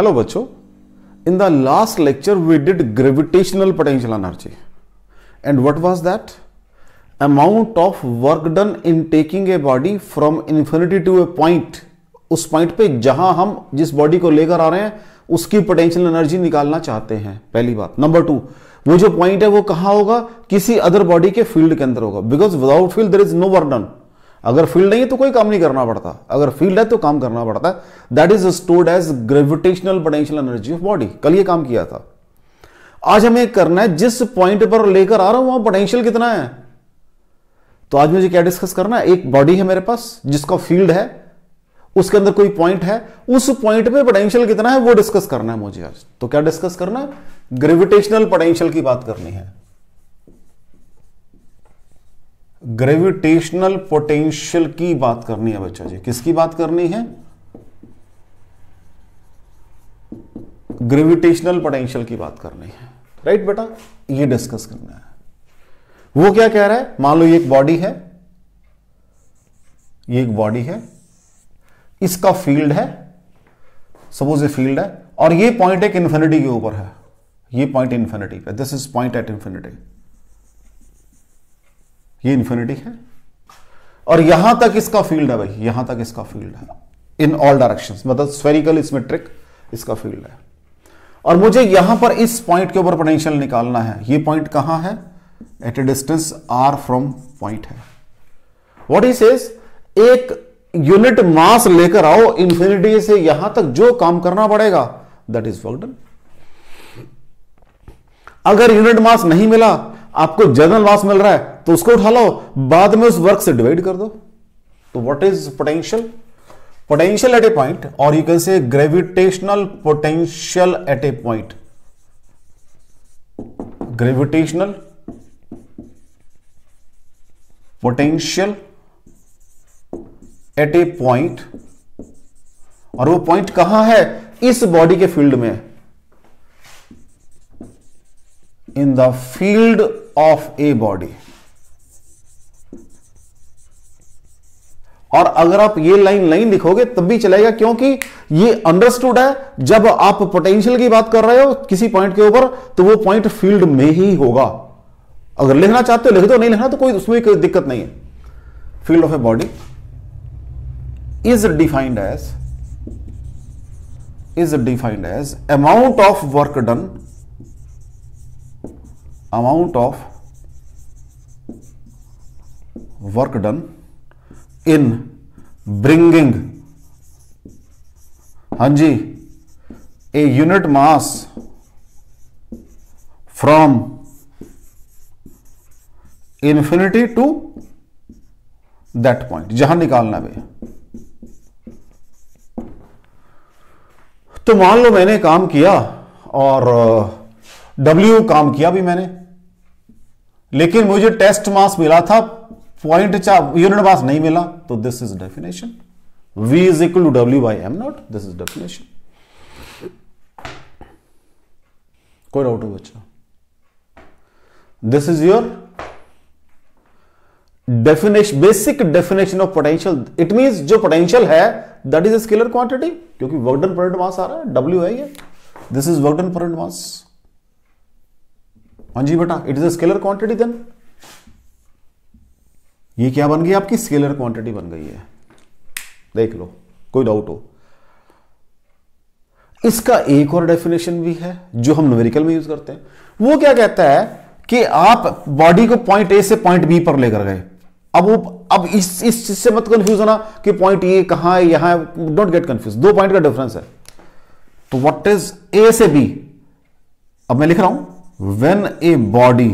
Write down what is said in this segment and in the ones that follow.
Hello बच्चों। In the last lecture we did gravitational potential energy and what was that amount of work done in taking a body from infinity to a point उस point पे जहाँ हम जिस body को लेकर आ रहे हैं, उसकी पोटेंशियल एनर्जी निकालना चाहते हैं। पहली बात। नंबर टू वो जो पॉइंट है, वो कहाँ होगा? किसी अदर बॉडी के फ़ील्ड के अंदर होगा। Because without field there is no work done अगर फ़ील्ड नहीं है तो कोई काम नहीं करना पड़ता। अगर फ़ील्ड है तो काम करना पड़ता। है that is stored as gravitational potential energy of body कल ये काम किया था। आज हमें करना है, जिस पॉइंट पर लेकर आ रहा हूँ, वहाँ पोटेंशियल कितना है? तो आज मुझे क्या डिस्कस करना है? एक बॉडी है मेरे पास, जिसका फ़ील्ड है, उसके अंदर कोई पॉइंट है, उस पॉइंट पे पोटेंशियल कितना है, वो डिस्कस करना है मुझे आज। तो क्या डिस्कस करना है? ग्रेविटेशनल पोटेंशियल की बात करनी है। ग्रेविटेशनल पोटेंशियल की बात करनी है बच्चा जी। किसकी बात करनी है? ग्रेविटेशनल पोटेंशियल की बात करनी है। राइट बेटा? ये डिस्कस करना है। वो क्या कह रहा है? मान लो ये एक बॉडी है। ये एक बॉडी है। इसका फ़ील्ड है। सपोज़ ये फ़ील्ड है। और ये पॉइंट एक इंफिनिटी के ऊपर है। ये पॉइंट इंफिनिटी पे। This is point at infinity ये इंफिनिटी है। और यहाँ तक इसका फ़ील्ड है भाई, यहाँ तक इसका फ़ील्ड है। इन ऑल डायरेक्शन मतलब स्फेरिकल सिमेट्रिक इसका फ़ील्ड है। और मुझे यहाँ पर इस पॉइंट के ऊपर पोटेंशियल निकालना है। ये पॉइंट कहाँ है? At a distance R from point है। वॉट इज़ इज़ एक यूनिट मास लेकर आओ इंफिनिटी से यहाँ तक जो काम करना पड़ेगा दैट इज़ वर्क डन अगर यूनिट मास नहीं मिला आपको जनरल मास मिल रहा है तो उसको उठा लो, बाद में उस वर्क से डिवाइड कर दो। तो what is potential potential at a point और you can say gravitational potential at a point gravitational potential at a point और वो पॉइंट कहाँ है? इस बॉडी के फ़ील्ड में। In the field of a body और अगर आप ये लाइन नहीं लिखोगे, तब भी चलेगा क्योंकि ये अंडरस्टूड है। जब आप पोटेंशियल की बात कर रहे हो किसी पॉइंट के ऊपर तो वो पॉइंट फ़ील्ड में ही होगा। अगर लिखना चाहते हो, लिख दो, नहीं लिखना तो कोई उसमें कोई दिक्कत नहीं है। Field of a body is defined as is defined as amount of work done amount of work done in bringing हाँ जी a unit mass from infinity to that point जहाँ निकालना है। भैया तो मान लो मैंने काम किया और uh, W काम किया भी मैंने। लेकिन मुझे टेस्ट मास मिला था पॉइंट चार यूनिट मास नहीं मिला तो this is definition v is equal to W by M naught this is definition कोई डाउट हो बच्चा? This is your definition basic definition of potential it means जो पोटेंशियल है दैट इज़ स्केलर क्वांटिटी क्योंकि work done पर mass आ रहा है डब्ल्यू है ये. दिस इज़ वर्क डन पर मास हाँ जी बेटा it is a scalar quantity then ये क्या बन गई आपकी? स्केलर क्वांटिटी बन गई है। देख लो, कोई डाउट हो। इसका एक और डेफिनेशन भी है, जो हम न्यूमेरिकल में यूज़ करते हैं। वो क्या कहता है कि आप बॉडी को पॉइंट ए से पॉइंट बी पर लेकर गए। अब वो, अब इस इस चीज़ से मत कंफ्यूज होना कि पॉइंट ए कहाँ है, यहाँ डोंट गेट कंफ्यूज दो पॉइंट का डिफरेंस है। तो व्हाट इज़ ए से बी अब मैं लिख रहा हूँ। When a body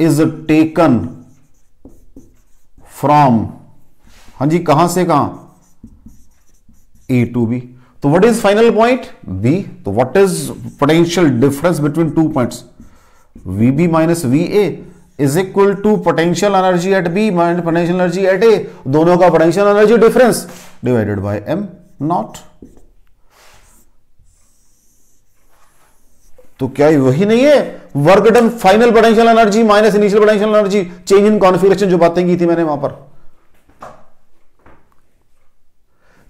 is taken from हाँ जी, कहाँ से कहाँ? ए टू बी तो what is final point B तो what is potential difference between two points V B minus V A is equal to potential energy at B minus potential energy at A दोनों का potential energy difference divided by M naught तो क्या वही नहीं है? Work done final potential energy minus initial potential energy change in configuration जो बातें की थी मैंने वहाँ पर।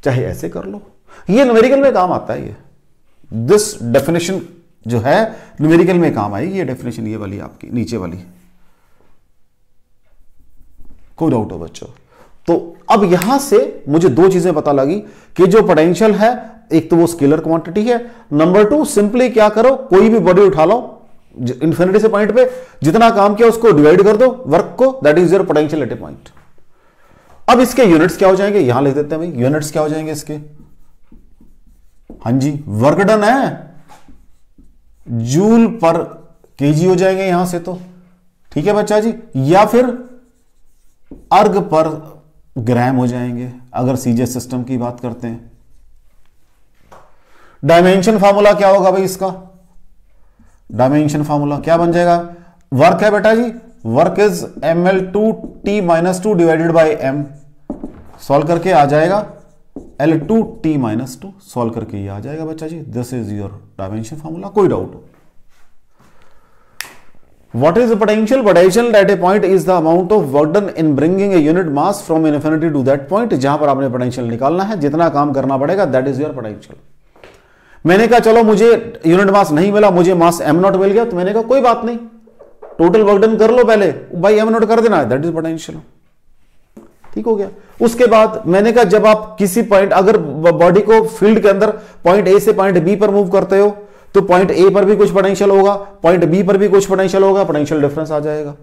चाहे ऐसे कर लो। ये न्यूमेरिकल में काम आता है ये। दिस डेफिनेशन जो है न्यूमेरिकल में काम आएगी, ये डेफिनेशन ये वाली आपकी, नीचे वाली। कोई डाउट हो बच्चों? तो अब यहाँ से मुझे दो चीज़ें पता लगी कि जो पोटेंशियल है, एक तो वो स्केलर क्वांटिटी है। नंबर टू सिंपली क्या करो, कोई भी बॉडी उठा लो इंफिनिटी से पॉइंट पे, जितना काम किया उसको डिवाइड कर दो वर्क को that is your potential at a point अब इसके यूनिट्स क्या हो जाएँगे? यहाँ लिख देते हैं भाई यूनिट्स क्या हो जाएँगे इसके? हाँ जी वर्क डन है। जूल पर केजी हो जाएँगे यहाँ से तो। ठीक है बच्चा जी? या फिर अर्ग पर ग्राम हो जाएँगे। अगर सीजे सिस्टम की बात करते हैं। डायमेंशन फार्मूला क्या होगा भाई इसका? डायमेंशन फार्मूला क्या बन जाएगा? वर्क है बेटा जी। Work is M L two T minus two divided by M solve करके आ जाएगा। L two T minus two solve करके ये आ जाएगा बच्चा जी। This is your dimension formula कोई doubt What is the potential? Potential at a point is the amount of work done in bringing a unit mass from infinity to that point. जहाँ पर आपने potential निकालना है। जितना काम करना पड़ेगा दैट इज़ योर पोटेंशियल मैंने कहा, चलो, मुझे यूनिट मास नहीं मिला, मुझे मास एम नॉट मिल गया। तो मैंने कहा, कोई बात नहीं। टोटल वर्क डन कर लो पहले। भाई एम नॉट कर देना। है दैट इज़ पोटेंशियल ठीक हो गया। उसके बाद मैंने कहा, जब आप किसी पॉइंट अगर बॉडी को फ़ील्ड के अंदर पॉइंट ए से पॉइंट बी पर मूव करते हो तो पॉइंट ए पर भी कुछ पोटेंशियल होगा पॉइंट बी पर भी कुछ पोटेंशियल होगा पोटेंशियल डिफरेंस आ जाएगा।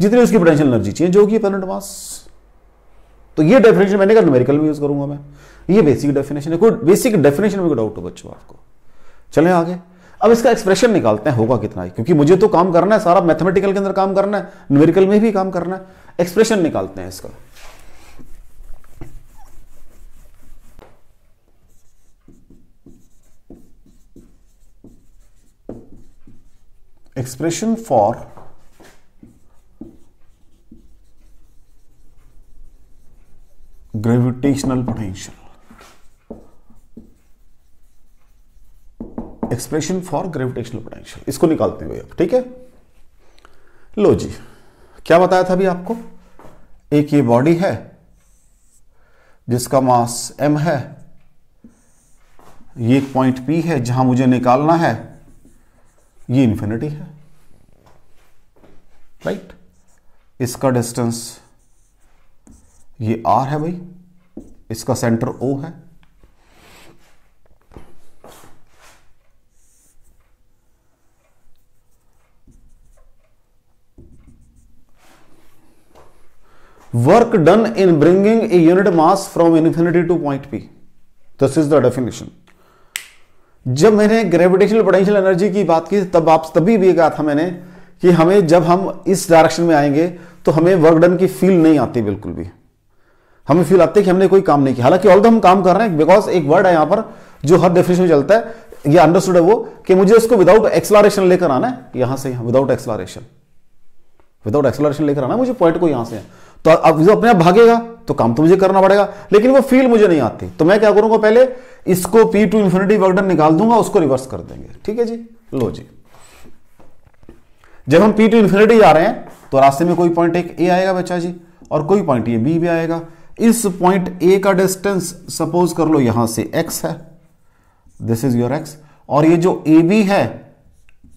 जितनी उसकी पोटेंशियल एनर्जी चेंज होगी पेरेंट मास तो ये डेफिनेशन मैंने कहा न्यूमेरिकल में यूज़ करूँगा मैं। ये बेसिक डेफिनेशन है। कोई बेसिक डेफिनेशन में कोई डाउट हो बच्चों आपको। चले आगे। अब इसका एक्सप्रेशन निकालते हैं, होगा कितना है। क्योंकि मुझे तो काम करना है, सारा मैथमेटिकल के अंदर काम करना है न्यूमेरिकल में भी काम करना है। एक्सप्रेशन निकालते हैं इसका। Expression for gravitational potential. Expression for gravitational potential इसको निकालते हुए अब, ठीक है? लो जी, क्या बताया था अभी आपको? एक ये बॉडी है, जिसका मास m है, ये एक पॉइंट P है, जहाँ मुझे निकालना है ये इंफिनिटी है राइट इसका डिस्टेंस ये आर है भाई, इसका सेंटर ओ है। Work done in bringing a unit mass from infinity to point P this is the definition जब मैंने ग्रेविटेशनल पोटेंशियल एनर्जी की बात की, तब आप तभी भी कहा था मैंने कि हमें जब हम इस डायरेक्शन में आएँगे तो हमें वर्क डन की फील नहीं आती बिल्कुल भी। हमें फील आती है कि हमने कोई काम नहीं किया। हालाँकि ऑल हम काम कर रहे हैं बिकॉज़ एक वर्ड है यहाँ पर जो हर डेफिनेशन में चलता है, ये अंडरस्टूड है वो, कि मुझे उसको विदाउट एक्सलारेशन लेकर आना है। यहाँ से विदाउट एक्सलारेशन विदाउट एक्सलारेशन लेकर आना है। मुझे पॉइंट को यहाँ से तो अब अपने आप भागेगा तो काम तो मुझे करना पड़ेगा। लेकिन वो फील मुझे नहीं आती। तो मैं क्या करूँगा पहले, इसको पी टू इंफिनिटी वर्कडन निकाल दूँगा, उसको रिवर्स कर देंगे। ठीक है जी? लो जी। जब हम पी टू इंफिनिटी जा रहे हैं तो रास्ते में कोई पॉइंट एक ए आएगा बच्चा जी, और कोई पॉइंट ये बी भी आएगा। इस पॉइंट ए का डिस्टेंस सपोज़ कर लो, यहाँ से एक्स है। दिस इज़ योर एक्स और ये जो ए बी है,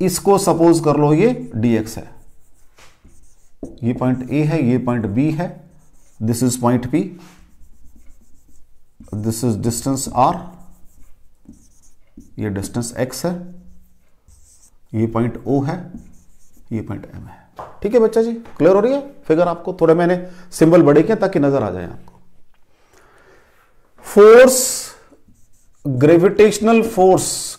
इसको सपोज़ कर लो, ये डी एक्स है। ये पॉइंट ए है, ये पॉइंट बी है this is point P this is distance R ये डिस्टेंस एक्स है, ये पॉइंट ओ है, ये पॉइंट एम है। ठीक है बच्चा जी क्लियर हो रही है? फिगर आपको थोड़े मैंने सिंबल बड़े किए ताकि नज़र आ जाए आपको। Force gravitational force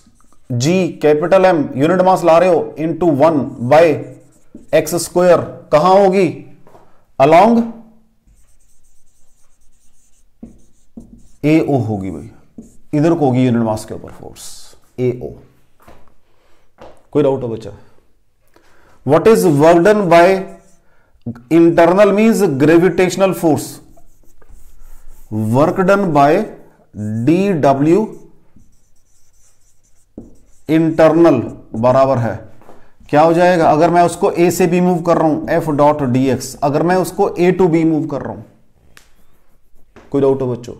G capital M unit mass ला रहे हो into one by X square कहाँ होगी? अलोंग ए ओ होगी भाई इधर को होगी यूनिट मास के ऊपर फोर्स ए ओ कोई डाउट हो बच्चा? What is work by internal internal gravitational force force? Work done by dw internal बराबर है। क्या हो जाएगा? अगर मैं उसको ए से बी मूव कर रहा हूँ एफ़ डॉट डी एक्स अगर मैं उसको ए टू बी मूव कर रहा हूँ, कोई डाउट हो बच्चों?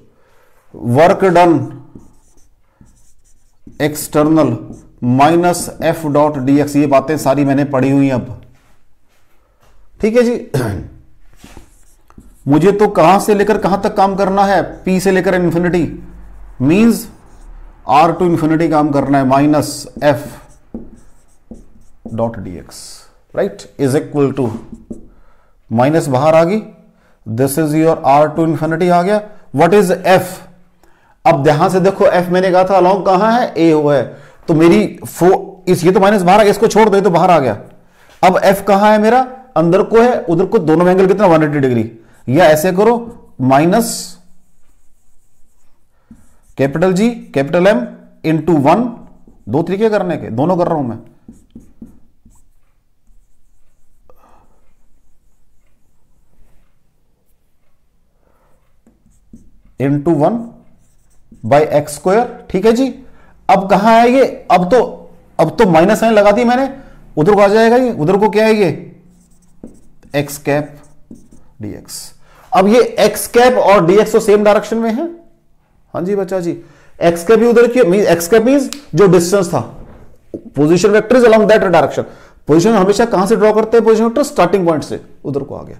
Work done external minus F dot D X ये बातें सारी मैंने पढ़ी हुई अब। ठीक है जी? मुझे तो कहाँ से लेकर कहाँ तक काम करना है? पी से लेकर infinity means R to infinity काम करना है minus F dot D X right is equal to minus बाहर आ गई। This is your R to infinity आ गया। व्हाट इज़ एफ़ अब ध्यान से देखो एफ़ मैंने कहा था अलोंग कहाँ है? ए हो है। तो मेरी फो इस, ये तो माइनस बाहर आ गया, इसको छोड़ दो, ये तो बाहर आ गया। अब एफ़ कहाँ है मेरा? अंदर को है, उधर को दोनों एंगल कितना? 180 डिग्री या ऐसे करो minus capital G capital M into one दो तरीके करने के, दोनों कर रहा हूँ मैं। Into one by X square ठीक है जी? अब कहाँ है ये? अब तो अब तो माइनस साइन लगा दी मैंने। उधर को आ जाएगा ये? उधर को क्या है ये? एक्स कैप डीएक्स अब ये एक्स कैप और डीएक्स तो सेम डायरेक्शन में है। हाँ जी बच्चा जी। एक्स कैप भी उधर की एक्स कैप मीन जो डिस्टेंस था। Position vector is along that direction position हमेशा कहाँ से ड्रॉ करते हैं? पोजिशन वेक्टर स्टार्टिंग पॉइंट से। उधर को आ गया।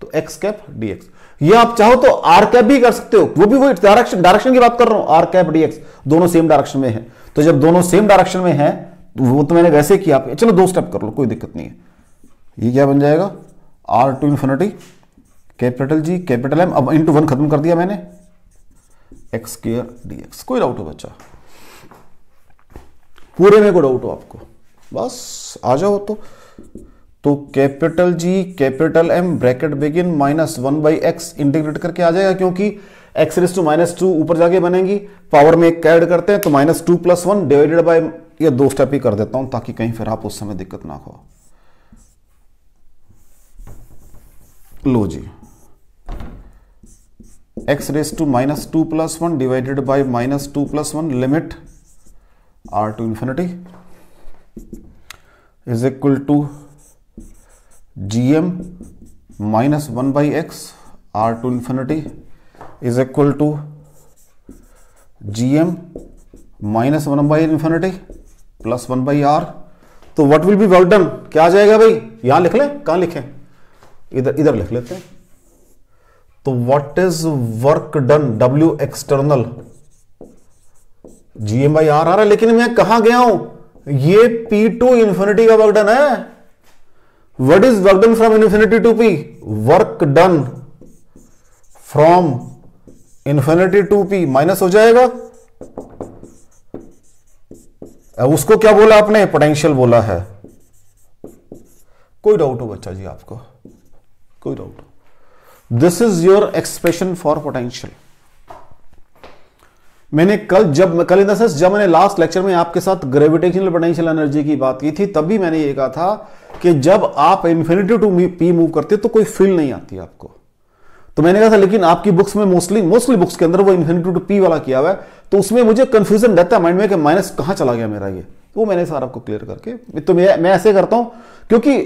तो एक्स कैप डीएक्स ये आप चाहो तो आर कैप भी कर सकते हो। वो भी वही डायरेक्शन डायरेक्शन की बात कर रहा हूँ। आर कैप डीएक्स दोनों सेम डायरेक्शन में है। तो जब दोनों सेम डायरेक्शन में है तो वो तो मैंने वैसे किया। चलो दो स्टेप कर लो, कोई दिक्कत नहीं है। ये क्या बन जाएगा? R to infinity capital G capital M अब इंटू वन खत्म कर दिया मैंने। एक्स केयर डी कोई डाउट हो बच्चा? पूरे में कोई डाउट हो आपको? बस, आ जाओ तो। तो capital G capital M bracket begin minus one by X integrate करके आ जाएगा क्योंकि X raise to minus two ऊपर जाके बनेगी। पावर में एक ऐड करते हैं तो minus two plus one divided by ये दो स्टेप ही कर देता हूँ ताकि कहीं फिर आप उस समय दिक्कत ना हो लो जी। X raise to minus two plus one divided by minus two plus one limit R to infinity is equal to G M minus one by X R to infinity is equal to G M minus one by infinity plus one by R तो what will be work done क्या आ जाएगा भाई? यहाँ लिख लें, कहाँ लिखें? इधर इधर लिख लेते हैं। तो what is work done W external G M by R आ रहा है, लेकिन मैं कहाँ गया हूँ? ये पी टू इन्फिनिटी का वर्क डन है। What is work done from infinity to p? Work done from infinity to p. Minus हो जाएगा। उसको क्या बोला आपने? पोटेंशियल बोला है। कोई डाउट हो बच्चा जी आपको? कोई doubt this is your expression for potential मैंने कल जब, कल इन द सेंस जब मैंने लास्ट लेक्चर में आपके साथ ग्रेविटेशनल पोटेंशियल एनर्जी की बात की थी, तभी मैंने ये कहा था कि जब आप इन्फिनिटी टू पी मूव करते तो कोई फील नहीं आती आपको। तो मैंने कहा था, लेकिन आपकी बुक्स में मोस्टली मोस्टली बुक्स के अंदर वो इन्फिनिटी टू पी वाला किया हुआ है तो उसमें मुझे कंफ्यूजन रहता है माइंड में कि माइनस कहाँ चला गया मेरा ये। वो मैंने सारा आपको क्लियर करके तो मैं ऐसे करता हूँ, क्योंकि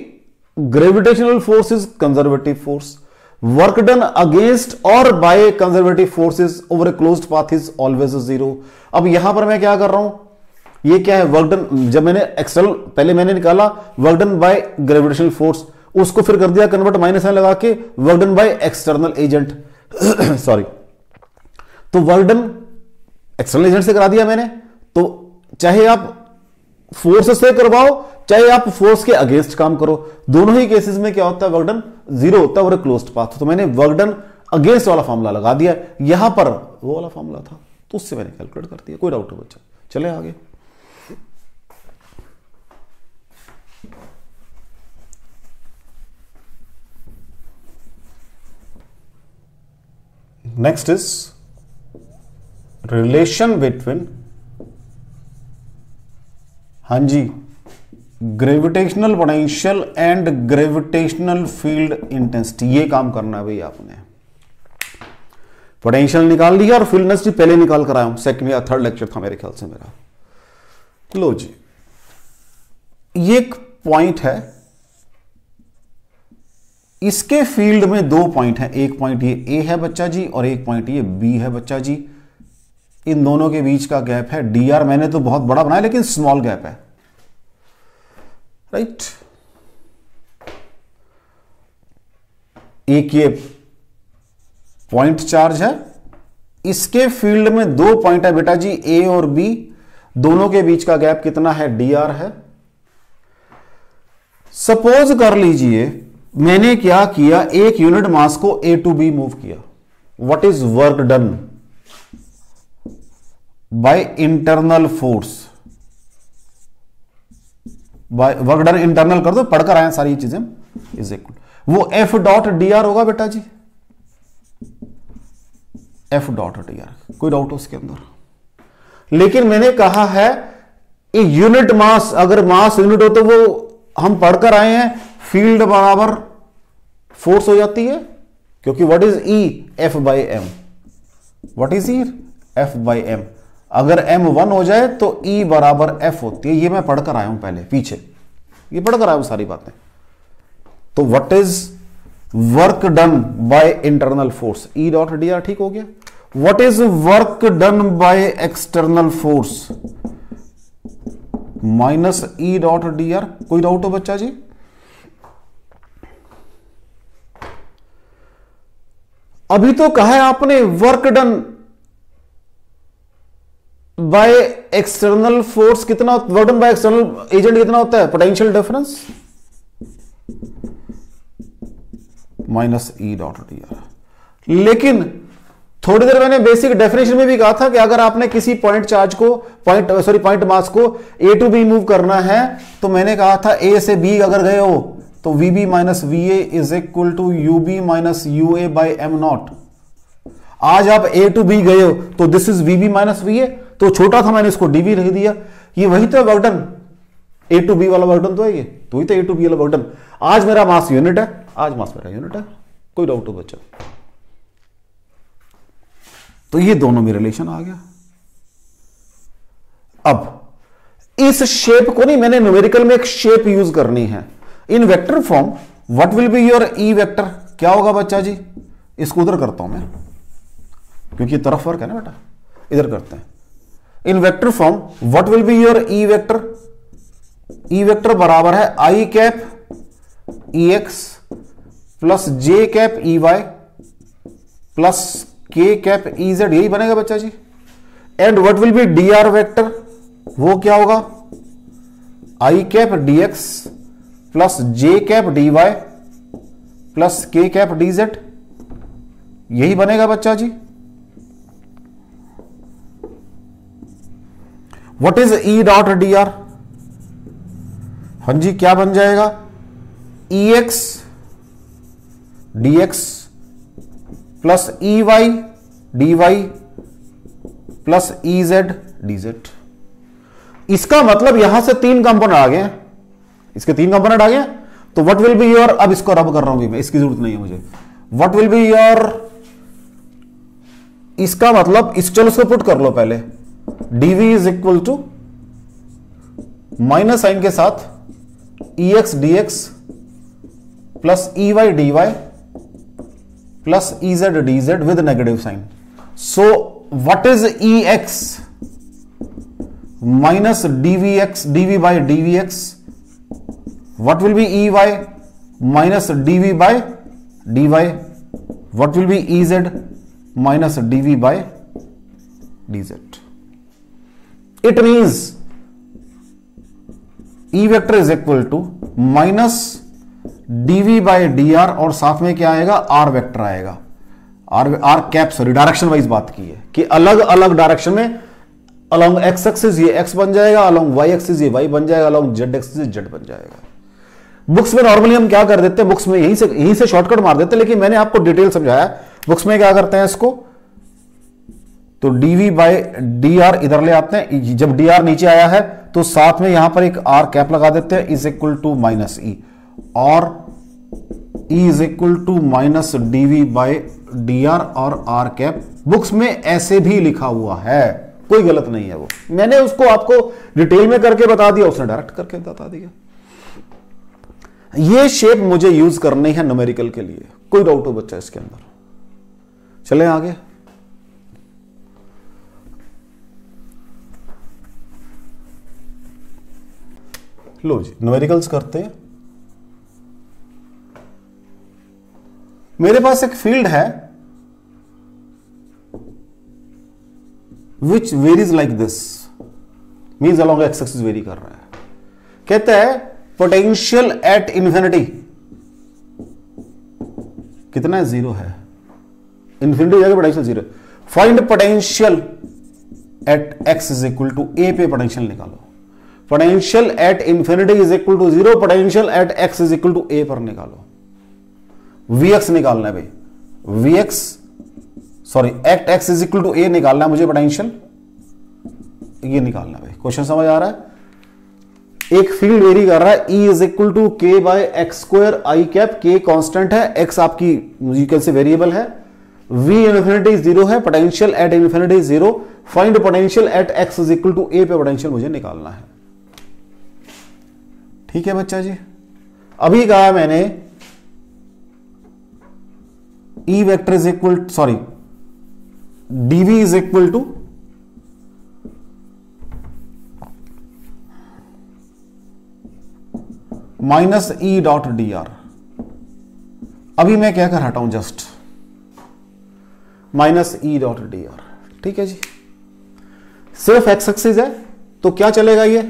gravitational force is conservative force work done against और by conservative forces over a closed path is always zero अब यहाँ पर मैं क्या कर रहा हूँ? ये क्या है? वर्क डन जब मैंने एक्सटर्नल पहले मैंने निकाला work done by gravitational force उसको फिर कर दिया कन्वर्ट माइनस लगा के work done by external agent sorry तो वर्क डन एक्सटर्नल एजेंट से करा दिया मैंने। तो चाहे आप फोर्स से करवाओ चाहे आप फोर्स के अगेंस्ट काम करो, दोनों ही केसेस में क्या होता है वर्कडन ज़ीरो होता है और क्लोज पाथ तो मैंने वर्कडन अगेंस्ट वाला फॉर्मूला लगा दिया। यहाँ पर वो वाला फॉर्मूला था तो उससे मैंने कैलकुलेट कर दिया। कोई डाउट हो बच्चा। चले आगे। नेक्स्ट इज़ रिलेशन बिटवीन हाँ जी gravitational potential and gravitational field intensity ये काम करना है भाई आपने। पोटेंशियल निकाल लिया और फ़ील्ड इंटेंसिटी पहले निकाल कर आया हूँ सेकंड या थर्ड लेक्चर था मेरे ख्याल से मेरा। लो जी। ये एक पॉइंट है। इसके फ़ील्ड में दो पॉइंट है। एक पॉइंट ये ए है बच्चा जी और एक पॉइंट ये बी है बच्चा जी। इन दोनों के बीच का गैप है। डी आर मैंने तो बहुत बड़ा बनाया, लेकिन स्मॉल गैप है। राइट एक ये पॉइंट चार्ज है। इसके फ़ील्ड में दो पॉइंट है बेटा जी ए और बी दोनों के बीच का गैप कितना है? डी आर है। सपोज़ कर लीजिए, मैंने क्या किया? एक यूनिट मास को ए टू बी मूव किया। What is work done by internal force work done internal कर दो, पढ़कर आए सारी चीज़ें। इज़ इक्वल वो एफ़ डॉट डी आर होगा बेटा जी। एफ़ डॉट डी आर कोई डाउट हो उसके अंदर? लेकिन मैंने कहा है यूनिट मास अगर मास यूनिट हो तो वो हम पढ़कर आए हैं फ़ील्ड बराबर फोर्स हो जाती है, क्योंकि what is E F by M what is E F by M अगर एम वन हो जाए तो ई e बराबर एफ़ होती है। ये मैं पढ़कर आया हूँ पहले, पीछे। ये पढ़कर आया हूँ सारी बातें। तो what is work done by internal force E dot D R ठीक हो गया। What is work done by external force minus E dot D R कोई डाउट हो बच्चा जी? अभी तो कहा है आपने work done by external force कितना work done by external agent कितना होता है? Potential difference minus E dot D R लेकिन थोड़ी देर मैंने बेसिक डेफिनेशन में भी कहा था कि अगर आपने किसी पॉइंट चार्ज को पॉइंट सॉरी पॉइंट मास को ए टू बी मूव करना है तो मैंने कहा था ए से बी अगर गए हो तो V B minus V A is equal to U B minus U A by M naught आज आप ए टू बी गए हो तो this is V B minus V A तो छोटा था मैंने इसको डी बी लिख दिया। ये वही तो वर्डन ए टू बी वाला वर्डन तो है ये। तो ही तो ए टू बी वाला वर्डन आज मेरा मास यूनिट है। आज मास मेरा यूनिट है। कोई डाउट हो बच्चा? तो ये दोनों में रिलेशन आ गया। अब, इस शेप को नहीं, मैंने न्यूमेरिकल में एक शेप यूज़ करनी है। In vector form what will be your E vector क्या होगा बच्चा जी? इसको उधर करता हूँ मैं। क्योंकि तरफ़ वर्क है ना बेटा। इधर करते हैं। In vector form what will be your E vector? E vector बराबर है I cap E X plus J cap E Y plus K cap E Z. यही बनेगा बच्चा जी। And what will be D R vector वो क्या होगा? I cap D X plus J cap D Y plus K cap D Z यही बनेगा बच्चा जी। What is E dot D R हाँ जी, क्या बन जाएगा? E X D X plus E Y D Y plus E Z D Z इसका मतलब यहाँ से तीन कंपोनेंट आ गए इसके तीन कंपोनेंट आ गए तो व्हाट विल बी योर अब इसको रब कर रहा हूँ मैं, इसकी ज़रूरत नहीं है मुझे। व्हाट विल बी योर इसका मतलब इस चलो इसको पुट कर लो पहले। dv is equal to minus sign के साथ E ex dx plus E Y D Y plus E ez dz with negative sign. So what is E X minus dvx DV by dvx what will be ey minus DV by dy what will be E Z minus dv by Z It means E vector is equal to minus DV by D R और साथ में क्या आएगा? R vector आएगा। R R cap sorry direction wise बात की है कि अलग अलग डायरेक्शन में अलोंग एक्स एक्सिस ये एक्स बन जाएगा अलोंग वाई एक्सिस ये वाई बन जाएगा अलोंग जेड एक्सिस जेड बन जाएगा। बुक्स में नॉर्मली हम क्या कर देते हैं? बुक्स में यहीं से यहीं से शॉर्टकट मार देते हैं, लेकिन मैंने आपको डिटेल समझाया। बुक्स में क्या करते हैं इसको? तो डीवी बाई डी आर इधर ले आते हैं। जब डी आर नीचे आया है तो साथ में यहाँ पर एक आर कैप लगा देते हैं is equal to minus E और E is equal to minus D V by D R और आर कैप बुक्स में ऐसे भी लिखा हुआ है। कोई गलत नहीं है वो। मैंने उसको आपको डिटेल में करके बता दिया, उसने डायरेक्ट करके बता दिया। ये शेप मुझे यूज़ करनी है न्यूमेरिकल के लिए। कोई डाउट हो बच्चा इसके अंदर। चले आगे। लो जी न्यूमेरिकल्स करते हैं। मेरे पास एक फ़ील्ड है which varies like this means along X axis vary कर रहा है। कहता है पोटेंशियल एट इन्फिनिटी कितना है? ज़ीरो है। इन्फिनिटी जाकर potential zero find potential at X is equal to A पे पोटेंशियल निकालो। Potential at infinity is equal to zero potential at X is equal to A पर निकालो। वी एक्स निकालना है भाई। V X sorry at X is equal to A निकालना है मुझे पोटेंशियल ये निकालना है भाई। क्वेश्चन समझ आ रहा है? एक फ़ील्ड वेरी कर रहा है। E is equal to K by X square I cap K constant है। एक्स आपकी कैन से वेरिएबल है। वी इन्फिनिटी ज़ीरो है potential at infinity zero find potential at X is equal to A पे पोटेंशियल मुझे निकालना है। ठीक है बच्चा जी? अभी कहा मैंने E vector is equal sorry DV is equal to minus E dot D R अभी मैं क्या कर हटाऊं just minus E dot D R ठीक है जी? सिर्फ़ एक्स एक्सिस है तो क्या चलेगा ये?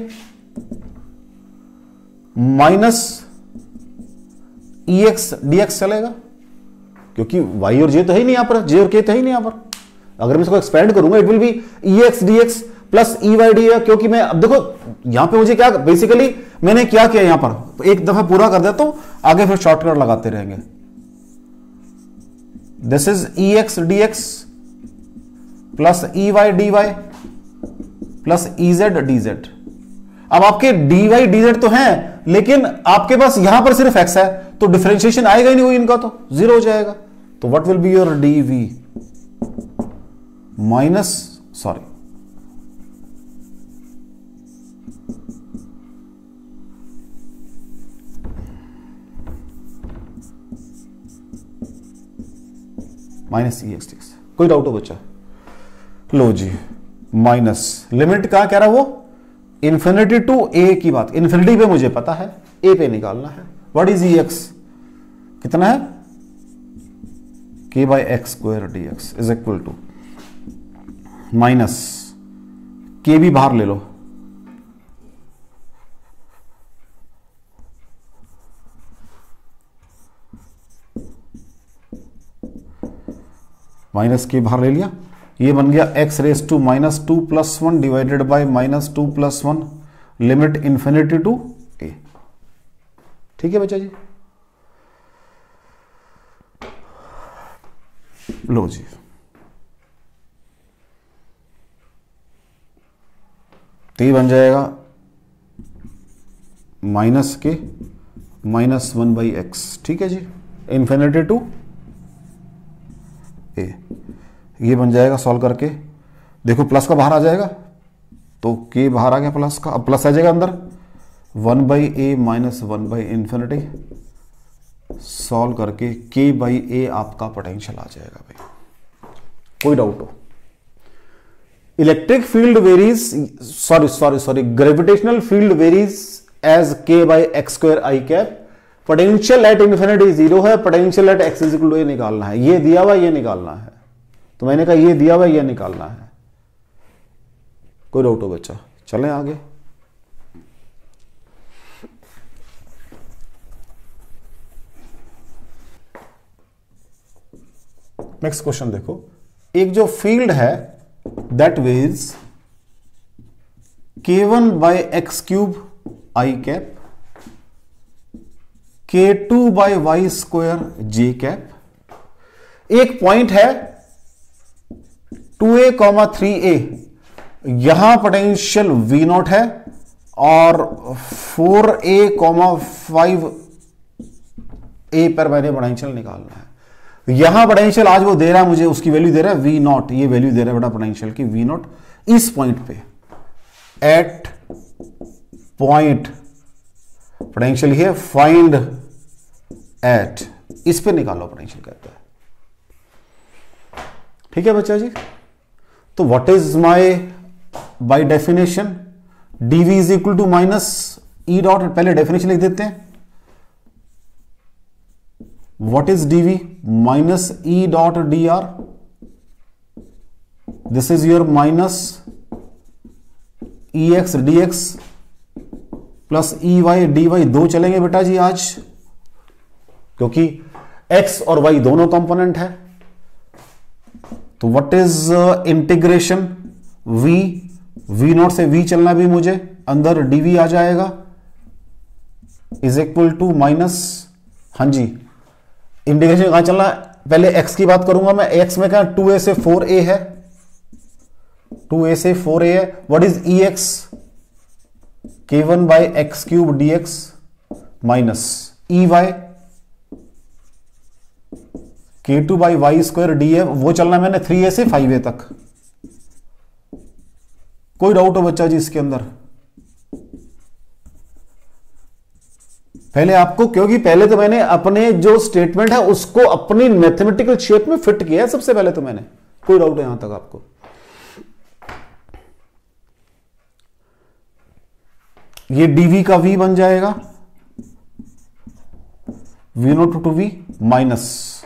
Minus E X D X चलेगा। क्योंकि वाई और जे तो है ही नहीं यहाँ पर जे और के तो है ही नहीं यहाँ पर। अगर मैं इसको एक्सपेंड करूँगा it will be E X D X plus E Y D क्योंकि मैं, अब देखो, यहाँ पे मुझे क्या बेसिकली मैंने क्या किया यहाँ पर? तो एक दफ़ा पूरा कर देता हूँ, आगे फिर शॉर्टकट लगाते रहेंगे। This is E X D X plus E Y D Y plus E Z D Z अब आपके डी वाई डी जेड तो है, लेकिन आपके पास यहाँ पर सिर्फ़ एक्स है तो डिफ्रेंशिएशन आएगा ही नहीं हुई इनका तो ज़ीरो हो जाएगा। तो what will be your D V minus sorry minus E X T कोई डाउट हो बच्चा? लो जी माइनस लिमिट कहा कह रहा वो? इंफिनिटी टू ए की बात इंफिनिटी पे मुझे पता है ए पे निकालना है। व्हाट इज़ ई एक्स कितना है? K by X square D X is equal to minus K भी बाहर ले लो। माइनस के बाहर ले लिया। ये बन गया X raise to minus two plus one divided by minus two plus one limit infinity to A ठीक है बच्चा जी? लो जी। तो बन जाएगा minus k minus one by x ठीक है जी? इंफिनिटी टू ए ये बन जाएगा सॉल्व करके। देखो प्लस का बाहर आ जाएगा। तो के बाहर आ गया प्लस का। अब प्लस आ जाएगा अंदर। One by A minus one by infinity solve करके के बाई ए आपका पोटेंशियल आ जाएगा भाई। कोई डाउट हो? Electric field varies sorry sorry sorry gravitational field varies as K by X square I cap potential at infinity zero है potential at X is equal to ये निकालना है। ये दिया हुआ ये निकालना है। तो मैंने कहा, ये दिया हुआ ये निकालना है। कोई डाउट हो बच्चा? चलें आगे। नेक्स्ट क्वेश्चन देखो। एक जो फ़ील्ड है that was k one by x cube i cap k two by y square j cap एक पॉइंट है two a, comma three a. यहाँ पोटेंशियल वी नॉट है और four a, comma five a पर मैंने potential निकालना है। यहाँ पोटेंशियल आज वो दे रहा है, मुझे उसकी वैल्यू दे रहा है वी नॉट ये वैल्यू दे रहा है बेटा पोटेंशियल की वी नॉट इस पॉइंट पे। एट पॉइंट पोटेंशियल है फाइंड एट इस पे निकालो पोटेंशियल कहता है ठीक है बच्चा जी? तो what is my by definition dV is equal to minus E dot पहले डेफिनेशन लिख देते हैं। What is dv? Minus e dot dr. This is your minus ex dx plus E y d y दो चलेंगे बेटा जी आज, क्योंकि एक्स और वाई दोनों कंपोनेंट है। तो what is integration v v naught से v चलना भी मुझे अंदर dv आ जाएगा। इज़ इक्वल टू माइनस हाँ जी। इंटीग्रेशन कहाँ चलना? पहले x की बात करूँगा मैं। X में टू ए से फोर ए है। टू ए से फोर ए है। What is E x k one by x cube d x minus E y k two by y square d a वो चलना मैंने थ्री ए से फाइव ए तक। कोई डाउट हो बच्चा जी इसके अंदर? पहले आपको, क्योंकि पहले तो मैंने अपने जो स्टेटमेंट है, उसको अपनी मैथमेटिकल शेप में फिट किया है सबसे पहले तो मैंने। कोई डाउट है यहाँ तक आपको? ये डीवी का वी बन जाएगा। V naught to V minus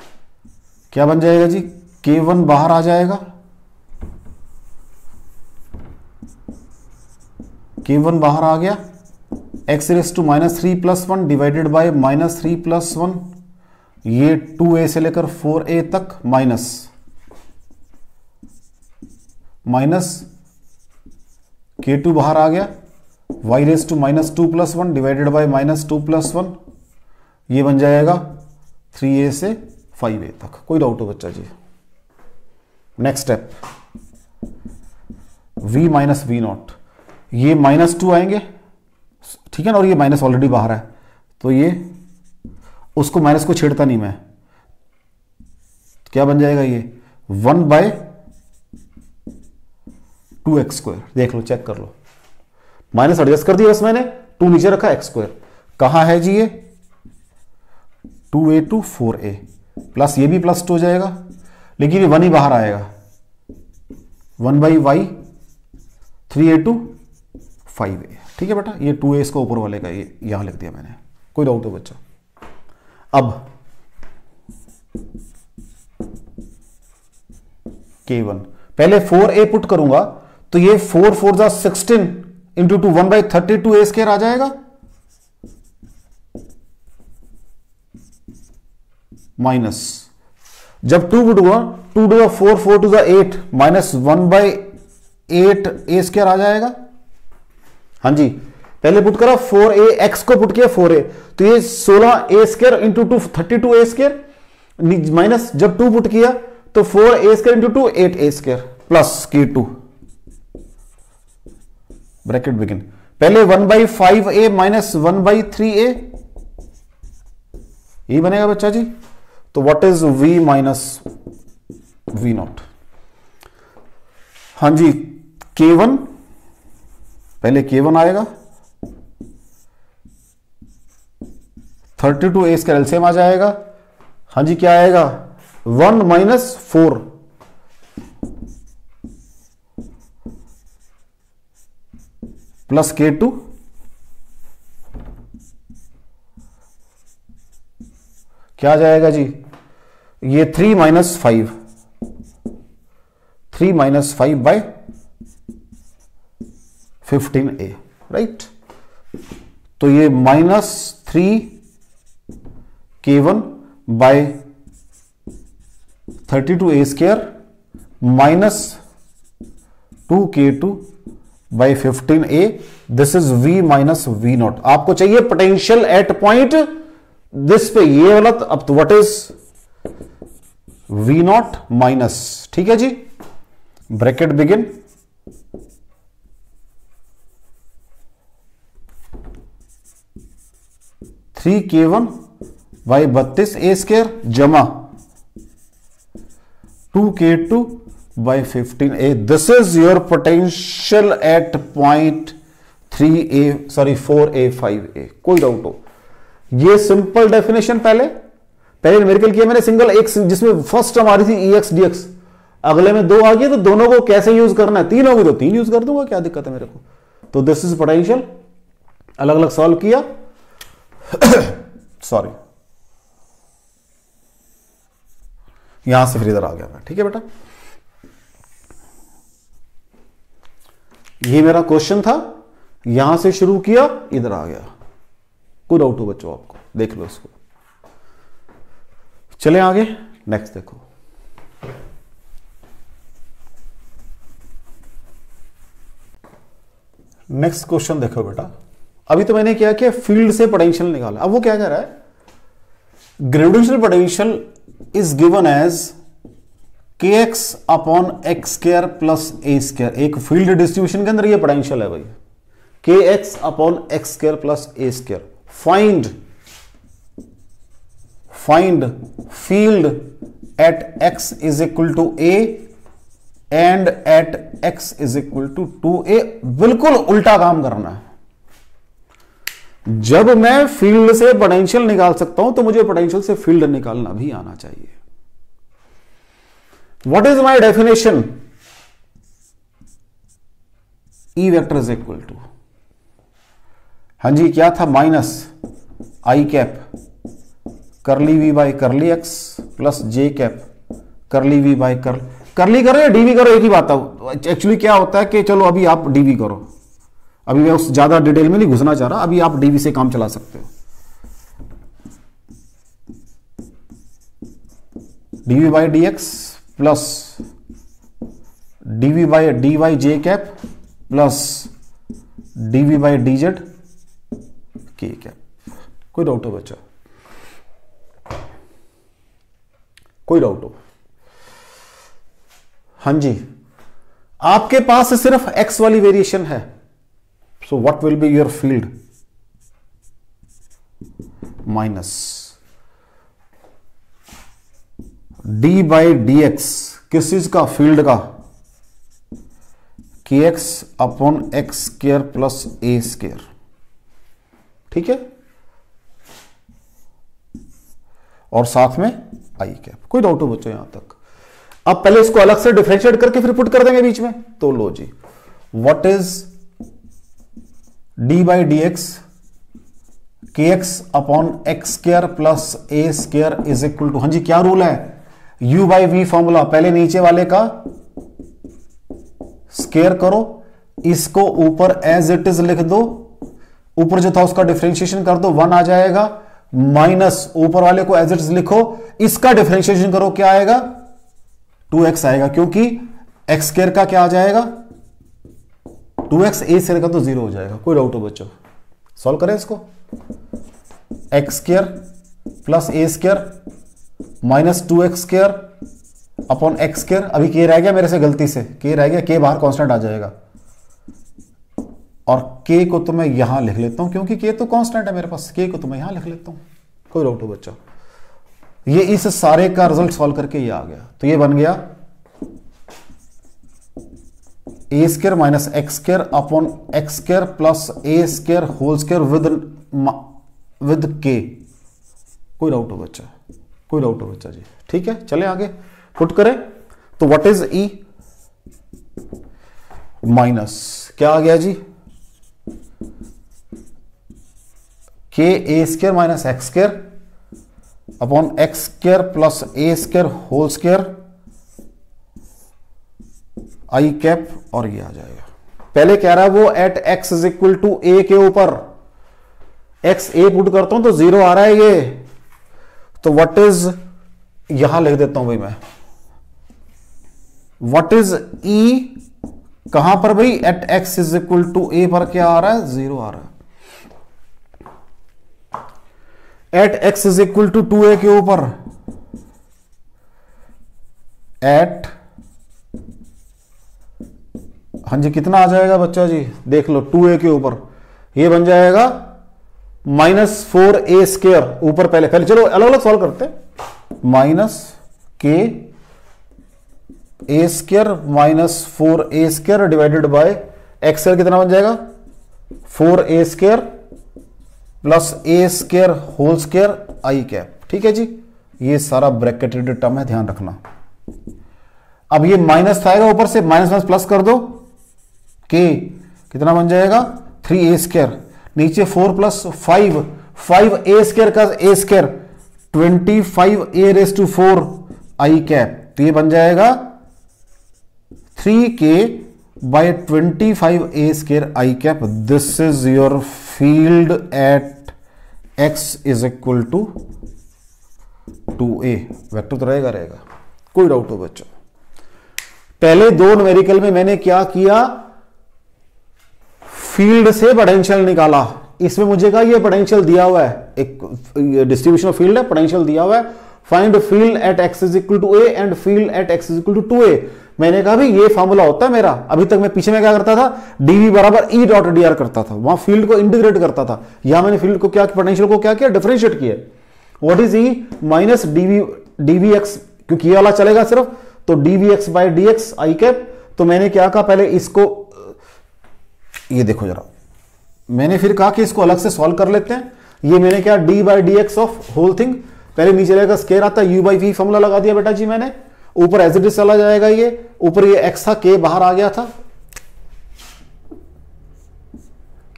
क्या बन जाएगा जी? के वन बाहर आ जाएगा। के वन बाहर आ गया। X raise to minus three plus one divided by minus three plus one ये टू ए से लेकर फोर ए तक माइनस माइनस के टू बाहर आ गया। Y raise to minus two plus one divided by minus two plus one ये बन जाएगा थ्री ए से फाइव ए तक। कोई डाउट हो बच्चा जी? Next step v minus V naught ये माइनस टू आएँगे। ठीक है ना? और ये माइनस ऑलरेडी बाहर है। तो ये, उसको माइनस को छेड़ता नहीं मैं। क्या बन जाएगा ये? One by two x square देख लो चेक कर लो। माइनस एडजस्ट कर दिया बस मैंने। टू नीचे रखा एक्स स्क्वायर कहाँ है जी ये? Two a two four a plus ये भी प्लस टू हो जाएगा, लेकिन ये वन ही बाहर आएगा। One by y, three a two, five a. ठीक है बेटा? ये टू ए इसको ऊपर वाले का ये, यहाँ लिख दिया मैंने। कोई डाउट हो बच्चा? अब के वन। पहले फोर ए पुट करूँगा तो ये फोर फोर जा sixteen into two one by thirty two a square आ जाएगा। माइनस जब टू पुट हुआ two two four four two eight minus one by eight a square आ जाएगा। हाँ जी, पहले पुट करा फोर ए एक्स को पुट किया फोर ए तो ये सोलह a square into two thirty two a square minus जब टू पुट किया तो four a square into two eight a square plus k two bracket begin पहले one by five a minus one by three a यही बनेगा बच्चा जी। तो what is v minus V naught हाँ जी के वन पहले के वन आएगा। Thirty two ए इसका एलसीएम आ जाएगा। हाँ जी, क्या आएगा? One minus four plus k two क्या जाएगा जी? ये three minus five three minus five by fifteen a right तो ये minus three k one by thirty two a square minus two k two by fifteen a this is V minus V naught आपको चाहिए potential at point this पे ये वाला अब तो what is V naught minus ठीक है जी? Bracket begin three k one by बत्तीस ए स्केयर जमा. Two k two by fifteen a this is your potential at point three a sorry four a five a कोई doubt हो? ये simple definition पहले। पहले numerical किया मैंने सिंगल एक जिसमें फ़र्स्ट हमारी थी ई एक्स डी एक्स अगले में दो आ गई तो दोनों को कैसे यूज़ करना है? तीन होगी तो तीन यूज़ कर दूँगा, क्या दिक्कत है मेरे को? तो दिस इज़ पोटेंशियल अलग अलग सॉल्व किया। सॉरी यहाँ से फिर इधर आ गया मैं, ठीक है बेटा? ये मेरा क्वेश्चन था। यहाँ से शुरू किया, इधर आ गया। कोई डाउट हो बच्चों आपको। देख लो इसको चले आगे। नेक्स्ट देखो। नेक्स्ट क्वेश्चन देखो बेटा। अभी तो मैंने क्या किया फ़ील्ड से पोटेंशियल निकाला। अब वो क्या कह रहा है? Gravitational potential is given as k x upon x square plus a square एक फ़ील्ड डिस्ट्रीब्यूशन के अंदर ये पोटेंशियल है भाई। K x upon x square plus a square find find field at x is equal to a and at x is equal to two a बिल्कुल उल्टा काम करना है। जब मैं फ़ील्ड से पोटेंशियल निकाल सकता हूँ तो मुझे पोटेंशियल से फ़ील्ड निकालना भी आना चाहिए। What is my definition E vector is equal to हाँ जी, क्या था minus? I cap curly V by curly x plus j cap curly V by कर करली करो या डीवी करो, एक ही बात है। एक्चुअली क्या होता है कि चलो अभी आप डीवी करो। अभी मैं उस ज़्यादा डिटेल में नहीं घुसना चाह रहा, अभी आप डीवी से काम चला सकते हो। DV by d x plus dV by d y j cap plus dV by d z k cap कोई डाउट हो बच्चा? कोई डाउट हो? हाँ जी। आपके पास सिर्फ़ एक्स वाली वेरिएशन है। So what will be your field minus d by d x किस चीज़ का? फ़ील्ड का। K x upon x square plus a square ठीक है? और साथ में आई कैप। कोई डाउट हो बच्चों यहाँ तक। अब पहले इसको अलग से डिफ्रेंशिएट करके फिर पुट कर देंगे बीच में। तो लो जी। What is d by d x k x upon x square plus a square is equal to हाँ जी, क्या रूल है? u बाई वी फॉर्मूला पहले नीचे वाले का स्केयर करो। इसको ऊपर एज इट इज़ लिख दो। ऊपर जो था उसका डिफ्रेंशिएशन कर दो वन आ जाएगा। माइनस ऊपर वाले को एज लिखो, इसका डिफ्रेंशिएशन करो, क्या आएगा? टू एक्स आएगा, क्योंकि एक्स स्केयर का क्या आ जाएगा? टू एक्स ए स्केयर का तो ज़ीरो हो जाएगा, कोई डाउट हो बच्चों। सॉल्व करें इसको। X square plus a square minus two x square upon x square अभी के रह गया मेरे से गलती से। के रह गया के बाहर कांस्टेंट आ जाएगा। और के को तो मैं यहाँ लिख लेता हूँ, क्योंकि के तो कांस्टेंट है मेरे पास। के को तो मैं यहाँ लिख लेता हूँ। कोई डाउट हो बच्चा? ये इस सारे का रिज़ल्ट सॉल्व करके ये आ गया। तो ये बन गया a square minus x square upon x square plus a square whole square with with k कोई डाउट हो बच्चा? कोई डाउट हो बच्चा जी? ठीक है, चले आगे। पुट करें। तो व्हाट इज़ ई माइनस क्या आ गया जी? K a square minus x square upon x square plus a square whole square i cap और ये आ जाएगा। पहले कह रहा है वो at x is equal to a के ऊपर। एक्स ए पुट करता हूँ तो ज़ीरो आ रहा है ये। तो व्हाट इज़ यहाँ लिख देता हूँ भाई मैं। व्हाट इज़ ई कहाँ पर भाई? At x is equal to a पर क्या आ रहा है? ज़ीरो आ रहा है। At x is equal to two a के ऊपर। एट हाँ जी, कितना आ जाएगा बच्चा जी? देख लो टू ए के ऊपर। ये बन जाएगा माइनस फोर ए स्केयर ऊपर पहले पहले चलो अलग अलग सॉल्व करते minus k a square minus four a square divided by x square कितना बन जाएगा? Four a square plus a square whole square i cap ठीक है जी? ये सारा ब्रैकेटेड टर्म है, ध्यान रखना। अब ये माइनस आएगा ऊपर से माइनस माइनस प्लस कर दो। के कितना बन जाएगा? थ्री ए स्केयर नीचे four plus five five a square का a square twenty five a raise to four i cap तो ये बन जाएगा three k five a square i cap this is your field at x is equal to two a vector तो रहेगा रहेगा। कोई doubt हो बच्चों। पहले दो न्यूमेरिकल में मैंने क्या किया? फ़ील्ड से पोटेंशियल निकाला। इसमें मुझे कहा ये पोटेंशियल दिया हुआ है। एक डिस्ट्रीब्यूशन ऑफ़ फ़ील्ड है पोटेंशियल दिया हुआ है। Find field at x is equal to a and field at x is equal to two a मैंने कहा, भाई, ये फॉर्मूला होता है मेरा। अभी तक मैं पीछे में क्या करता था? डीवी बराबर ई डॉट डीआर करता था। वहाँ फ़ील्ड को इंटीग्रेट करता था। यहाँ मैंने फ़ील्ड को क्या पोटेंशियल को क्या किया? डिफरेंशिएट किया। What is E minus dV dV x क्योंकि ये वाला चलेगा सिर्फ़ तो dV x by d x i cap तो मैंने क्या कहा? पहले इसको, ये देखो जरा। मैंने फिर कहा कि इसको अलग से सॉल्व कर लेते हैं। ये मैंने क्या d by d x of whole thing पहले नीचे रहेगा स्केयर आता है यू बाई वी फॉर्मूला लगा दिया बेटा जी मैंने। ऊपर एज इट इज़ चला जाएगा ये, ऊपर ये एक्स था के बाहर आ गया था।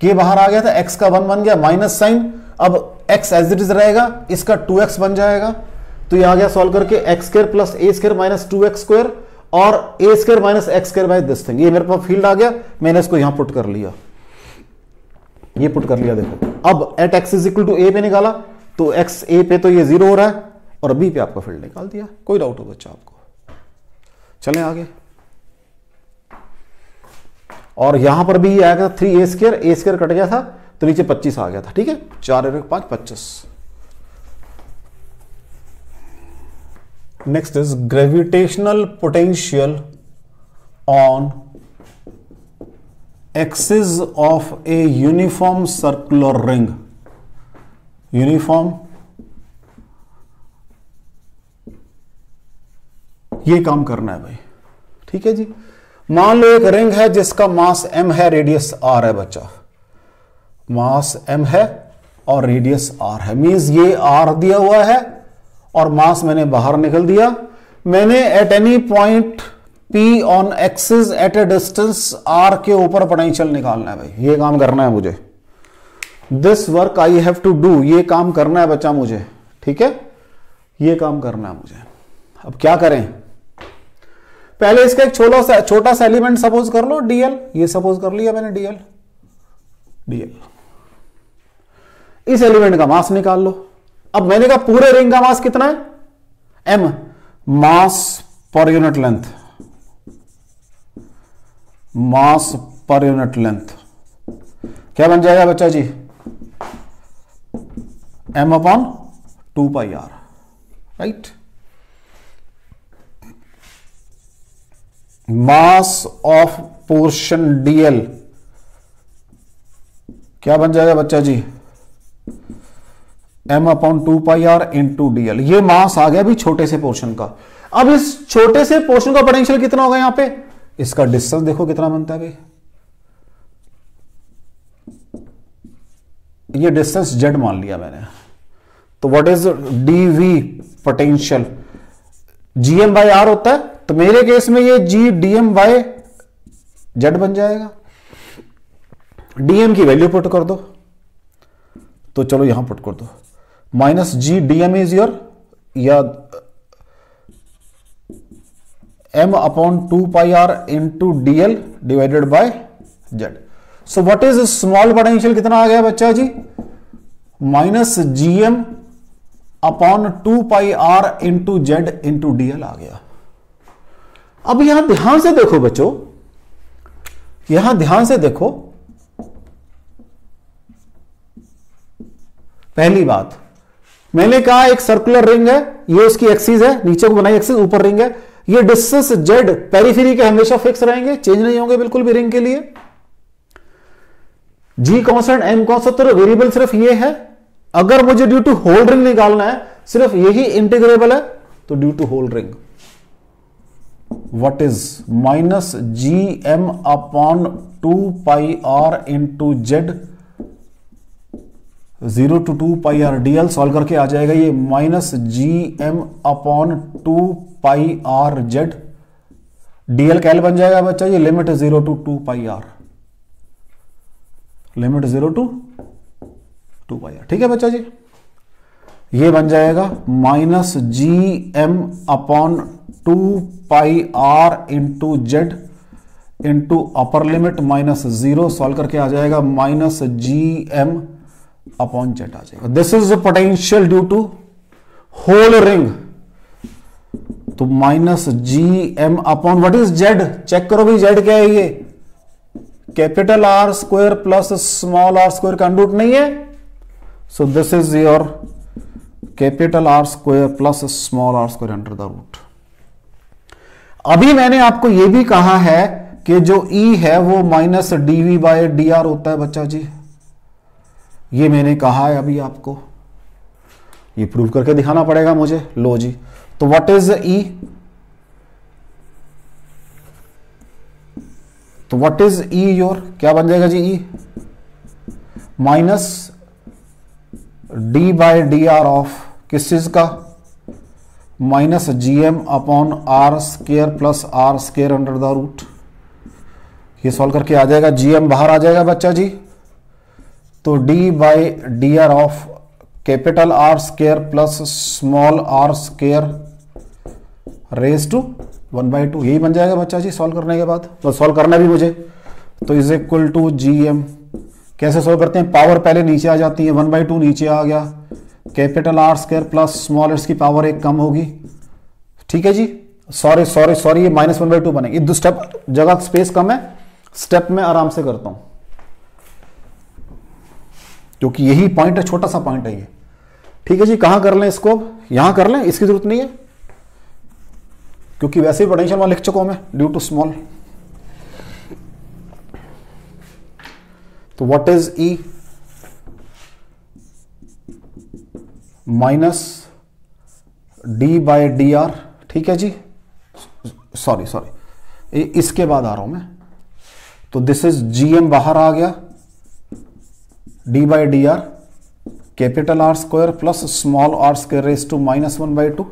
के बाहर आ गया था एक्स का वन बन गया माइनस साइन अब एक्स एज इट इज़ रहेगा, इसका टू एक्स बन जाएगा। तो ये आ गया सॉल्व करके x square plus a square minus two x square और a square minus x square by this thing ये मेरे पास फ़ील्ड आ गया, मैंने इसको यहाँ पुट कर लिया। ये पुट कर लिया देखो। अब at x is equal to a पे निकाला तो एक्स ए पे तो ये ज़ीरो हो रहा है और बी पे आपका फ़ील्ड निकाल दिया। कोई डाउट हो बच्चा आपको। चलें आगे। और यहाँ पर भी ये आया था three a square a square cut गया था तो नीचे पच्चीस आ गया था, ठीक है? चार एक पाँच, पच्चीस। Next is gravitational potential on axis of a uniform circular ring uniform ये काम करना है भाई। ठीक है जी? मान लो एक रिंग है जिसका मास m है रेडियस r है बच्चा। मास m है और रेडियस r है। मीन्स ये r दिया हुआ है और मास मैंने बाहर निकल दिया। मैंने at any point p on axis at a distance r के ऊपर पोटेंशियल निकालना है भाई। ये काम करना है मुझे। This work I have to do ये काम करना है बच्चा मुझे। ठीक है? ये काम करना है मुझे। अब क्या करें? पहले इसका एक छोटा सा छोटा सा एलिमेंट सपोज़ कर लो डीएल ये सपोज़ कर लिया मैंने डीएल डीएल इस एलिमेंट का मास निकाल लो। अब मैंने कहा पूरे रिंग का मास कितना है? M mass per unit length mass per unit length क्या बन जाएगा बच्चा जी? M upon two pi r right mass of portion dl. क्या बन जाएगा बच्चा जी? M upon two pi r into dl ये मास आ गया भी छोटे से पोर्शन का। अब इस छोटे से पोर्शन का पोटेंशियल कितना होगा यहाँ पे? इसका डिस्टेंस देखो कितना बनता है भाई। ये डिस्टेंस जेड मान लिया मैंने। तो what is d V potential GM by R होता है तो मेरे केस में ये जी डीएम बाय जेड बन जाएगा। डीएम की वैल्यू पुट कर दो। तो चलो यहाँ पुट कर दो। Minus G dm is your या m upon two pi r into dl divided by z so what is small potential कितना आ गया बच्चा जी? Minus GM upon two pi r into z into dl आ गया। अब यहाँ ध्यान से देखो बच्चों। यहाँ ध्यान से देखो। पहली बात, मैंने कहा एक सर्कुलर रिंग है, ये उसकी एक्सिस है, नीचे को बनाई एक्सिस ऊपर रिंग है। ये डिस्टेंस जेड पेरीफेरी के हमेशा फिक्स रहेंगे चेंज नहीं होंगे बिल्कुल भी रिंग के लिए। G constant m constant variable सिर्फ़ ये है, अगर मुझे ड्यू टू होल रिंग निकालना है, सिर्फ़ यही इंटीग्रेबल है तो due to whole ring what is minus gm upon 2 pi r into z? Zero to two pi R D L solve करके आ जाएगा ये minus G M upon two pi R Z dl कैल बन जाएगा बच्चा ये limit zero to two pi R limit zero to two pi R ठीक है बच्चा जी? ये बन जाएगा minus G M upon two pi R into Z into upper limit minus zero solve करके आ जाएगा minus G M upon Z आ जाएगा। This is potential due to whole ring तो minus G M upon what is Z check करो भाई Z क्या है ये? Capital R square plus small R square का अंडरूट नहीं है? So this is your capital R square plus small R square under the root अभी मैंने आपको यह भी कहा है कि जो ई e है वो minus D V by D R होता है बच्चा जी। ये मैंने कहा है अभी आपको। ये प्रूव करके दिखाना पड़ेगा मुझे। लो जी। तो व्हाट इज़ ई तो व्हाट इज़ ई योर क्या बन जाएगा जी E minus D by D R of किस चीज़ का? Minus G M upon R square plus R square under the root ये सॉल्व करके आ जाएगा। जी एम बाहर आ जाएगा बच्चा जी। तो D by D R of capital R square plus small R square raise to one by two यही बन जाएगा बच्चा जी सॉल्व करने के बाद। तो सॉल्व करना भी मुझे। तो is equal to G M कैसे सॉल्व करते हैं? पावर पहले नीचे आ जाती है। वन बाई टू नीचे आ गया। Capital R square plus small एट्स की पावर एक कम होगी। ठीक है जी? सॉरी सॉरी सॉरी, ये माइनस वन बाई टू बनेगी। दो स्टेप जगह स्पेस कम है। स्टेप में आराम से करता हूँ। क्योंकि यही पॉइंट है, छोटा सा पॉइंट है ये। ठीक है जी? कहाँ कर लें इसको? यहाँ कर लें, इसकी ज़रूरत नहीं है। क्योंकि वैसे ही पोटेंशियल वहाँ लिख चुका हूँ मैं ड्यू टू स्मॉल तो what is E minus D by D R ठीक है जी? सॉरी सॉरी इसके बाद आ रहा हूँ मैं। तो दिस इज़ जी एम बाहर आ गया। D by D R capital R square plus small R square raise to minus one by two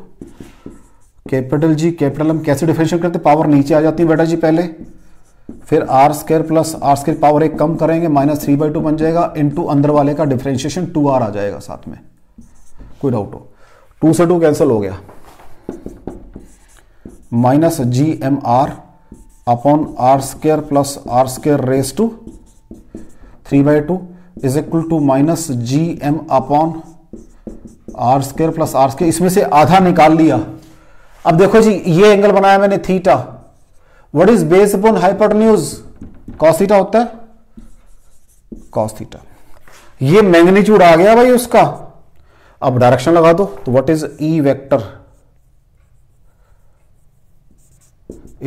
capital G capital हम कैसे डिफरेंशिएट करते? पावर नीचे आ जाती है बेटा जी पहले। फिर R square plus R square power एक कम करेंगे माइनस थ्री बाई टू बन जाएगा। इनटू अंदर वाले का डिफरेंशिएशन टू आर आ जाएगा साथ में। कोई डाउट हो। टू से टू कैंसिल हो गया। Minus G M R upon R square plus R square raise to three by two is equal to minus G M upon R square plus R square इसमें से आधा निकाल लिया। अब देखो जी, ये एंगल बनाया मैंने theta what is base upon hypotenuse cos theta होता है। कॉस थीटा ये मैग्नीट्यूड आ गया भाई उसका। अब डायरेक्शन लगा दो तो what is E vector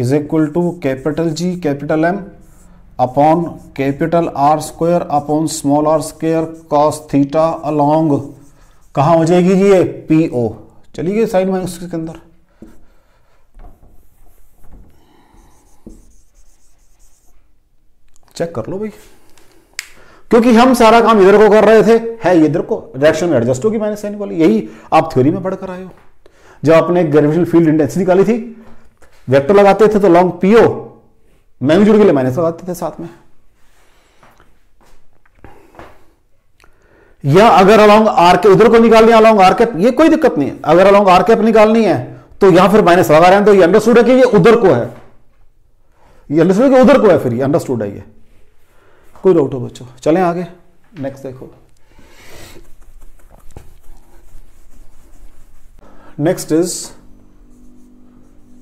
is equal to capital G capital M upon capital R square upon small R square cos theta along कहाँ हो जाएगी जी ये? पी ओ चलिए साइड माइनस के अंदर। चेक कर लो भाई। क्योंकि हम सारा काम इधर को कर रहे थे। है इधर को। डायरेक्शन में एडजस्ट होगी माइनस साइन वाली। यही आप थ्योरी में पढ़कर आए हो। जब आपने ग्रेविटेशनल फ़ील्ड इंटेंसिटी निकाली थी वेक्टर लगाते थे तो लॉन्ग पीओ मैग्नीट्यूड के लिए माइनस लगाते थे साथ में। या अगर अलॉन्ग आर के, उधर को निकालनी अलॉन्ग आर कैप ये कोई दिक्कत नहीं है। अगर अलॉन्ग आर कैप निकालनी है तो यहाँ फिर माइनस लगा रहे हैं तो ये अंडरस्टूड है कि ये उधर को है। ये अंडरस्टूड है कि उधर को है फिर, ये अंडरस्टूड है ये। कोई डाउट हो बच्चों। चलें आगे। नेक्स्ट देखो। Next is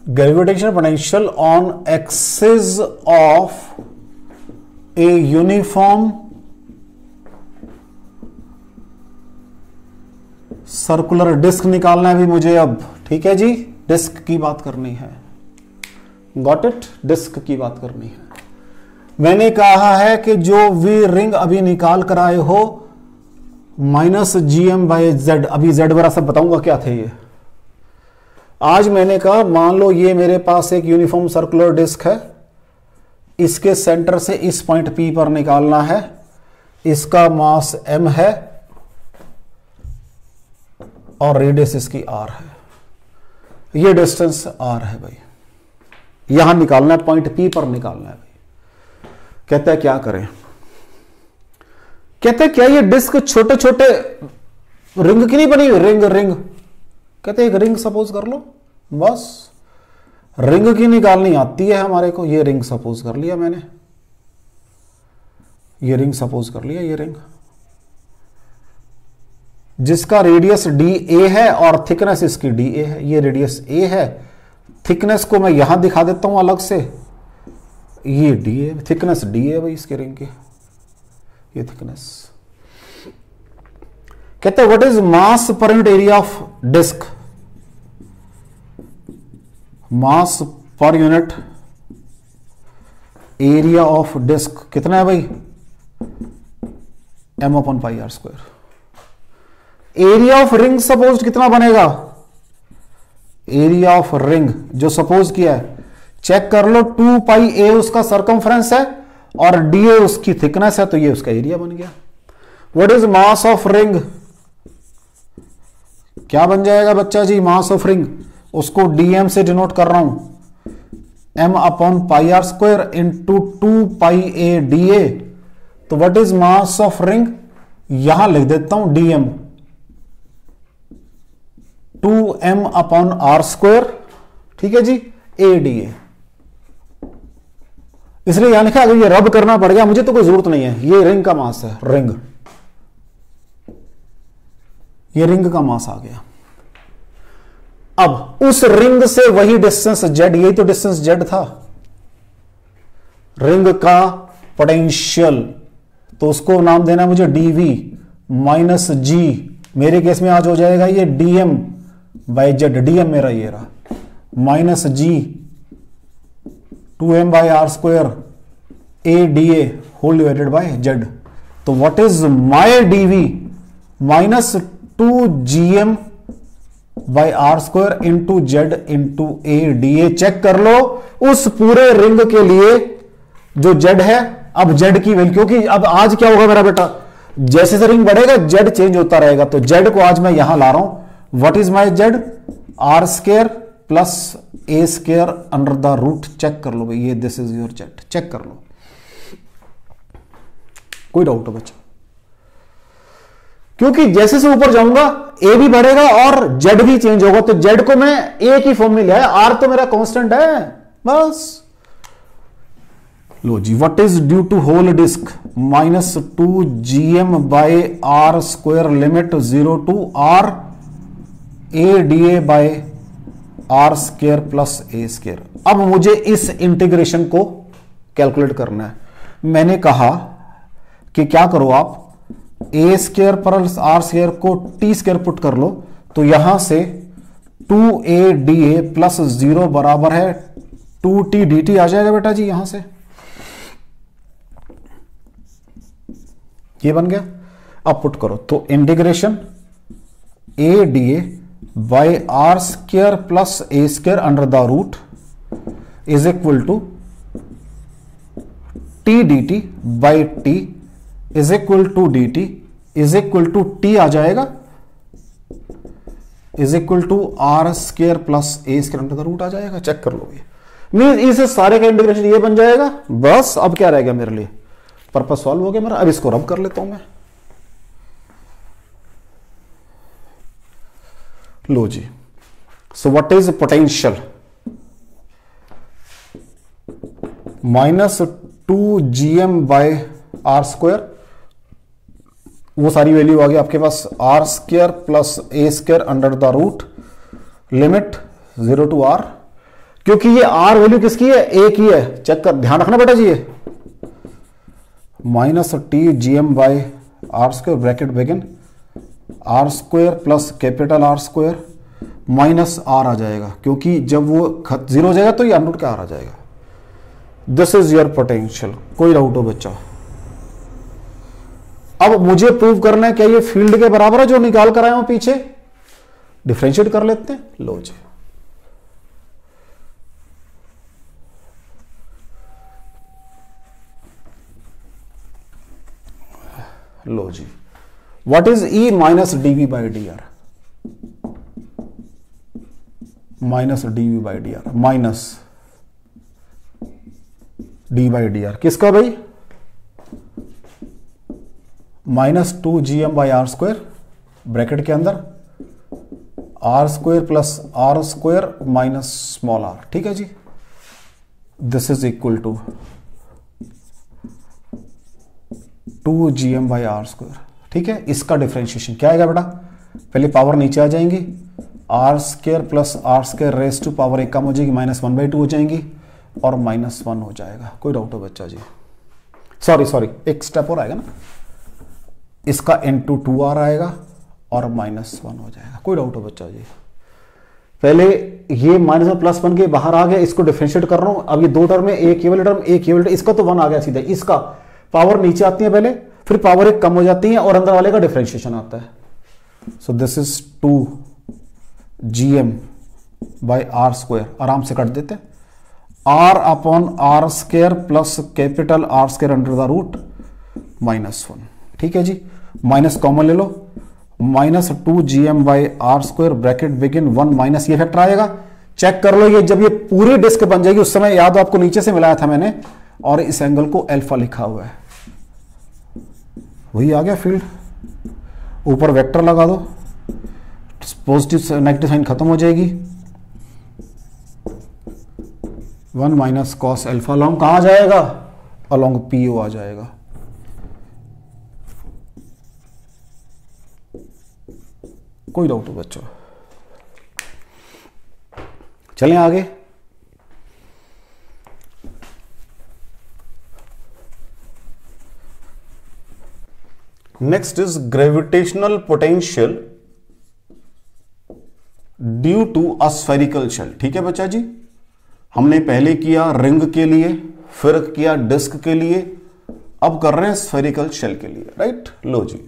gravitation potential on axis of a uniform circular disc निकालना है भी मुझे अब। ठीक है जी? डिस्क की बात करनी है। गॉट इट डिस्क की बात करनी है। मैंने कहा है कि जो वी रिंग अभी निकाल कर आए हो, minus G M by Z, अभी जेड वगैरह सब बताऊँगा क्या थे ये। आज मैंने कहा, मान लो ये मेरे पास एक यूनिफॉर्म सर्कुलर डिस्क है, इसके सेंटर से इस पॉइंट पी पर निकालना है, इसका मास एम है, और रेडियस इसकी आर है। ये डिस्टेंस आर है भाई। यहाँ निकालना है, पॉइंट पी पर निकालना है कहता है, क्या करें? कहते क्या ये डिस्क छोटे छोटे रिंग की नहीं बनी रिंग रिंग। कहते एक रिंग सपोज़ कर लो। बस। रिंग की निकालनी आती है हमारे को, ये रिंग सपोज़ कर लिया मैंने। ये रिंग सपोज़ कर लिया, ये रिंग। जिसका रेडियस डी ए है और थिकनेस इसकी डी ए है, ये रेडियस ए है। थिकनेस को मैं यहाँ दिखा देता हूँ अलग से। ये D A thickness D A भाई इसके रिंग की। ये थिकनेस कहते हैं what is mass per unit area of disc mass per unit area of disc कितना है भाई? M upon pi R square area of ring suppose कितना बनेगा? एरिया ऑफ़ रिंग जो सपोज़ किया है चेक कर लो, टू पाई ए उसका सरकमफ्रेंस है और डी ए उसकी थिकनेस है तो ये उसका एरिया बन गया। What is mass of ring क्या बन जाएगा बच्चा जी मास ऑफ़ रिंग उसको डीएम से डिनोट कर रहा हूँ। M upon pi R square into two pi A D A तो what is mass of ring यहाँ लिख देता हूँ dm two M upon R square ठीक है जी? ए डी ए इसलिए यहाँ लिखा अगर ये रब करना पड़ गया, मुझे तो कोई ज़रूरत नहीं है। ये रिंग का मास है, रिंग। ये रिंग का मास आ गया। अब उस रिंग से वही डिस्टेंस जेड यही तो डिस्टेंस जेड था। रिंग का पोटेंशियल तो उसको नाम देना मुझे डीवी माइनस जी मेरे केस में आज हो जाएगा ये डीएम बाई जेड डीएम मेरा ये रहा। Minus G two M by R square A D A whole divided by Z तो what is my dv minus two G M by R square into Z into A D A check कर लो उस पूरे ring के लिए जो Z है, अब जेड की वैल्यू क्योंकि अब आज क्या होगा मेरा बेटा? जैसे से रिंग बढ़ेगा जेड चेंज होता रहेगा। तो जेड को आज मैं यहाँ ला रहा हूँ। What is my Z R square plus A square under the root check कर लो भाई, ये this is your Z check कर लो कोई डाउट हो बच्चा? क्योंकि जैसे से ऊपर जाऊँगा ए भी बढ़ेगा और जेड भी चेंज होगा तो जेड को मैं ए की फॉर्म में लिया है। आर तो मेरा कांस्टेंट है, बस। लो जी what is due to whole disc minus two G M by R square limit zero to R A D A by R square plus A square अब मुझे इस इंटीग्रेशन को कैलकुलेट करना है। मैंने कहा कि क्या करो आप? A square plus R square को टी स्क्र पुट कर लो तो यहाँ से two A D A plus zero बराबर है टू टी डी टी आ जाएगा बेटा जी यहाँ से। ये बन गया। अब पुट करो। तो integration A D A by R square plus A square under the root is equal to T D T by T is equal to D T is equal to T आ जाएगा is equal to R square plus A square under the root आ जाएगा। Check कर लो ये। Mean इस सारे का integration ये बन जाएगा। बस अब क्या रहेगा मेरे लिए? पर्पज सॉल्व हो गया मेरा। अब इसको रब कर लेता हूँ मैं। लो जी। So what is potential minus two G M by R square वो सारी वैल्यू आ गई आपके पास। R square plus A square under the root limit zero to R क्योंकि ये आर वैल्यू किसकी है? ए की है। चेक कर। ध्यान रखना बेटा जी ये। Minus T G M by R square bracket begin R square plus capital R square minus R आ जाएगा, क्योंकि जब वो खत ज़ीरो हो जाएगा तो ये अनरूट का आर आ जाएगा। दिस इज़ योर पोटेंशियल कोई डाउट हो बच्चा। अब मुझे प्रूव करना है क्या ये फ़ील्ड के बराबर है जो निकाल कर आए हो पीछे? डिफ्रेंशिएट कर लेते हैं, लो जी। लो जी। Is E minus dv by D R minus dv by D R minus D by D R किसका भाई minus two G M by R square bracket के अंदर R square plus R square minus small R ठीक है जी this is equal to two G M by R square ठीक है? इसका differentiation क्या आएगा बेटा? पहले पावर नीचे आ जाएँगी। R square plus R square raise to power एक कम हो जाएगी माइनस वन बाई टू हो जाएँगी और माइनस वन हो जाएगा। कोई डाउट हो बच्चा जी? सॉरी सॉरी एक स्टेप और आएगा ना? इसका इन टू टू आर आएगा और माइनस वन हो जाएगा। कोई डाउट हो बच्चा जी? पहले ये माइनस वन प्लस वन के बाहर आ गया, इसको डिफ्रेंशिएट कर रहा हूँ। अब ये दो टर्म में एक केवल टर्म एक केवल इसका तो वन आ गया सीधा। इसका पावर नीचे आती है पहले। फिर पावर एक कम हो जाती है और अंदर वाले का डिफ्रेंशिएशन आता है। So this is two G M by R square आराम से कट देते R upon R square plus capital R square under the root minus one ठीक है जी? माइनस कॉमन ले लो। Minus two G M by R square bracket begin one minus ये factor आएगा। Check कर लो ये, जब ये पूरी डिस्क बन जाएगी, उस समय याद आपको नीचे से मिलाया था मैंने और इस एंगल को एल्फा लिखा हुआ है। वही आ गया फ़ील्ड। ऊपर वेक्टर लगा दो। पॉजिटिव नेगेटिव साइन खत्म हो जाएगी। वन माइनस कॉस एल्फा कहाँ जाएगा? अलॉन्ग पी ओ आ जाएगा। कोई डाउट हो बच्चों? चलें आगे। Next is gravitational potential due to a spherical shell ठीक है बच्चा जी? हमने पहले किया रिंग के लिए, फिर किया डिस्क के लिए, अब कर रहे हैं स्फेरिकल शेल के लिए राइट लो जी।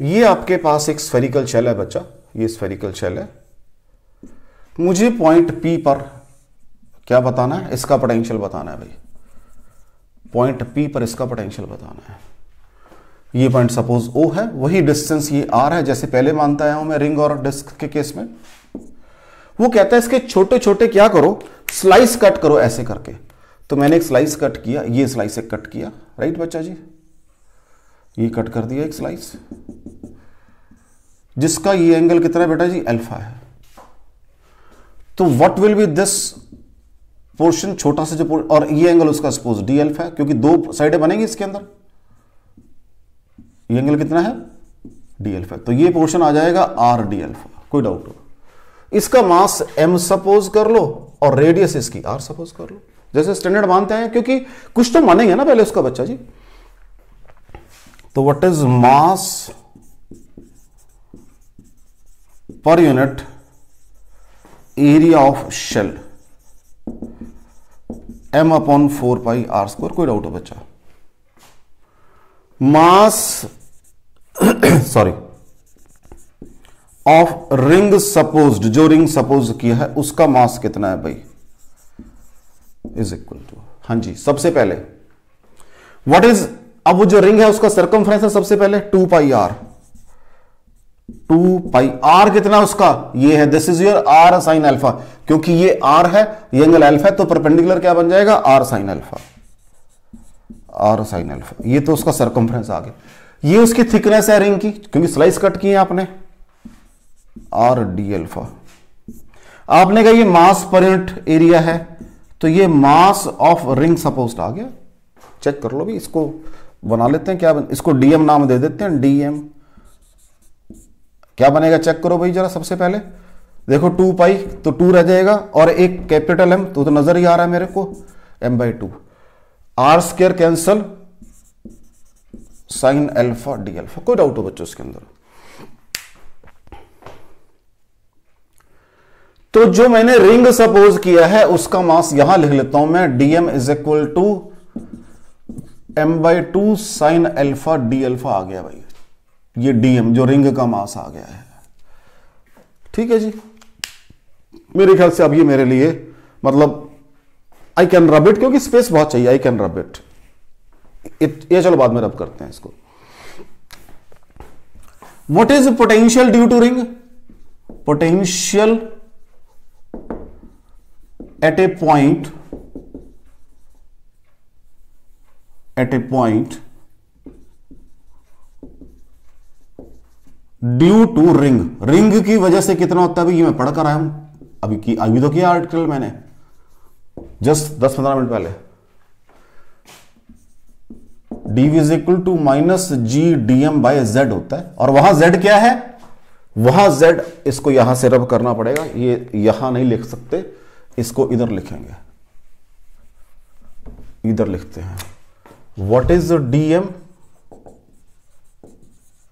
ये आपके पास एक स्फेरिकल शेल है बच्चा, ये स्फेरिकल शेल है। मुझे पॉइंट पी पर क्या बताना है? इसका पोटेंशियल बताना है भाई। पॉइंट पी पर इसका पोटेंशियल बताना है। ये पॉइंट सपोज़ ओ है, वही डिस्टेंस ये आर है, जैसे पहले मानता आया हूँ मैं रिंग और डिस्क के केस में। वो कहता है इसके छोटे छोटे क्या करो? स्लाइस कट करो ऐसे करके। तो मैंने एक स्लाइस कट किया, ये स्लाइस एक कट किया राइट बच्चा जी? ये कट कर दिया एक स्लाइस जिसका ये एंगल कितना बेटा जी? अल्फ़ा है। तो what will be this portion छोटा सा जो और ये एंगल उसका सपोज़ डी एल्फा है, क्योंकि दो साइडें बनेंगी इसके अंदर। ये एंगल कितना है? डी एल्फा तो ये पोर्शन आ जाएगा आर डी एल्फा कोई डाउट हो इसका मास एम सपोज़ कर लो और रेडियस इसकी आर सपोज़ कर लो। जैसे स्टैंडर्ड मानते हैं, क्योंकि कुछ तो मानेंगे ना पहले उसका बच्चा जी। तो what is mass per unit area of shell M upon four pi R square कोई डाउट हो बच्चा? Mass sorry of ring supposed जो रिंग सपोज़ किया है, उसका मास कितना है भाई? इज़ इक्वल टू हाँ जी, सबसे पहले व्हाट इज़ अब वो जो रिंग है, उसका सर्कमफ्रेंस है सबसे पहले two pi R two pi R कितना उसका? ये है this is your R sine alpha क्योंकि ये आर है ये एंगल अल्फ़ा है तो परपेंडिकुलर क्या बन जाएगा? R sine alpha R sine alpha ये तो उसका सर्कमफ्रेंस आ गया ये उसकी थिकनेस है रिंग की क्योंकि स्लाइस कट की है आपने. आर डी अल्फ़ा आपने कहा ये मास पर यूनिट एरिया है तो ये मास ऑफ़ रिंग सपोज़ आ गया. चेक कर लो भी इसको बना लेते हैं क्या बन, इसको डीएम नाम दे देते हैं डीएम क्या बनेगा चेक करो भाई जरा सबसे पहले? देखो टू पाई तो टू रह जाएगा और एक कैपिटल एम तो, तो नज़र ही आ रहा है मेरे को M by two R square cancel sine alpha D alpha कोई डाउट हो बच्चों उसके अंदर? तो जो मैंने रिंग सपोज़ किया है उसका मास यहाँ लिख लेता हूँ मैं dm is equal to M by two sine alpha D alpha आ गया भाई। ये डीएम जो रिंग का मास आ गया है। ठीक है जी। मेरे ख्याल से अब ये मेरे लिए मतलब आई कैन रब इट क्योंकि स्पेस बहुत चाहिए आई कैन रब इट ये चलो बाद में रब करते हैं इसको। What is potential due to ring potential at a point at a point due to ring ring की वजह से कितना होता है भाई ये मैं पढ़ कर आया हूँ। अभी की, अभी तो किया आर्टिकल मैंने। जस्ट दस पंद्रह मिनट पहले। D is equal to minus G D M by Z होता है। और वहाँ जेड क्या है? वहाँ जेड इसको यहाँ से रब करना पड़ेगा। ये यहाँ नहीं लिख सकते। इसको इधर लिखेंगे। इधर लिखते हैं। What is D M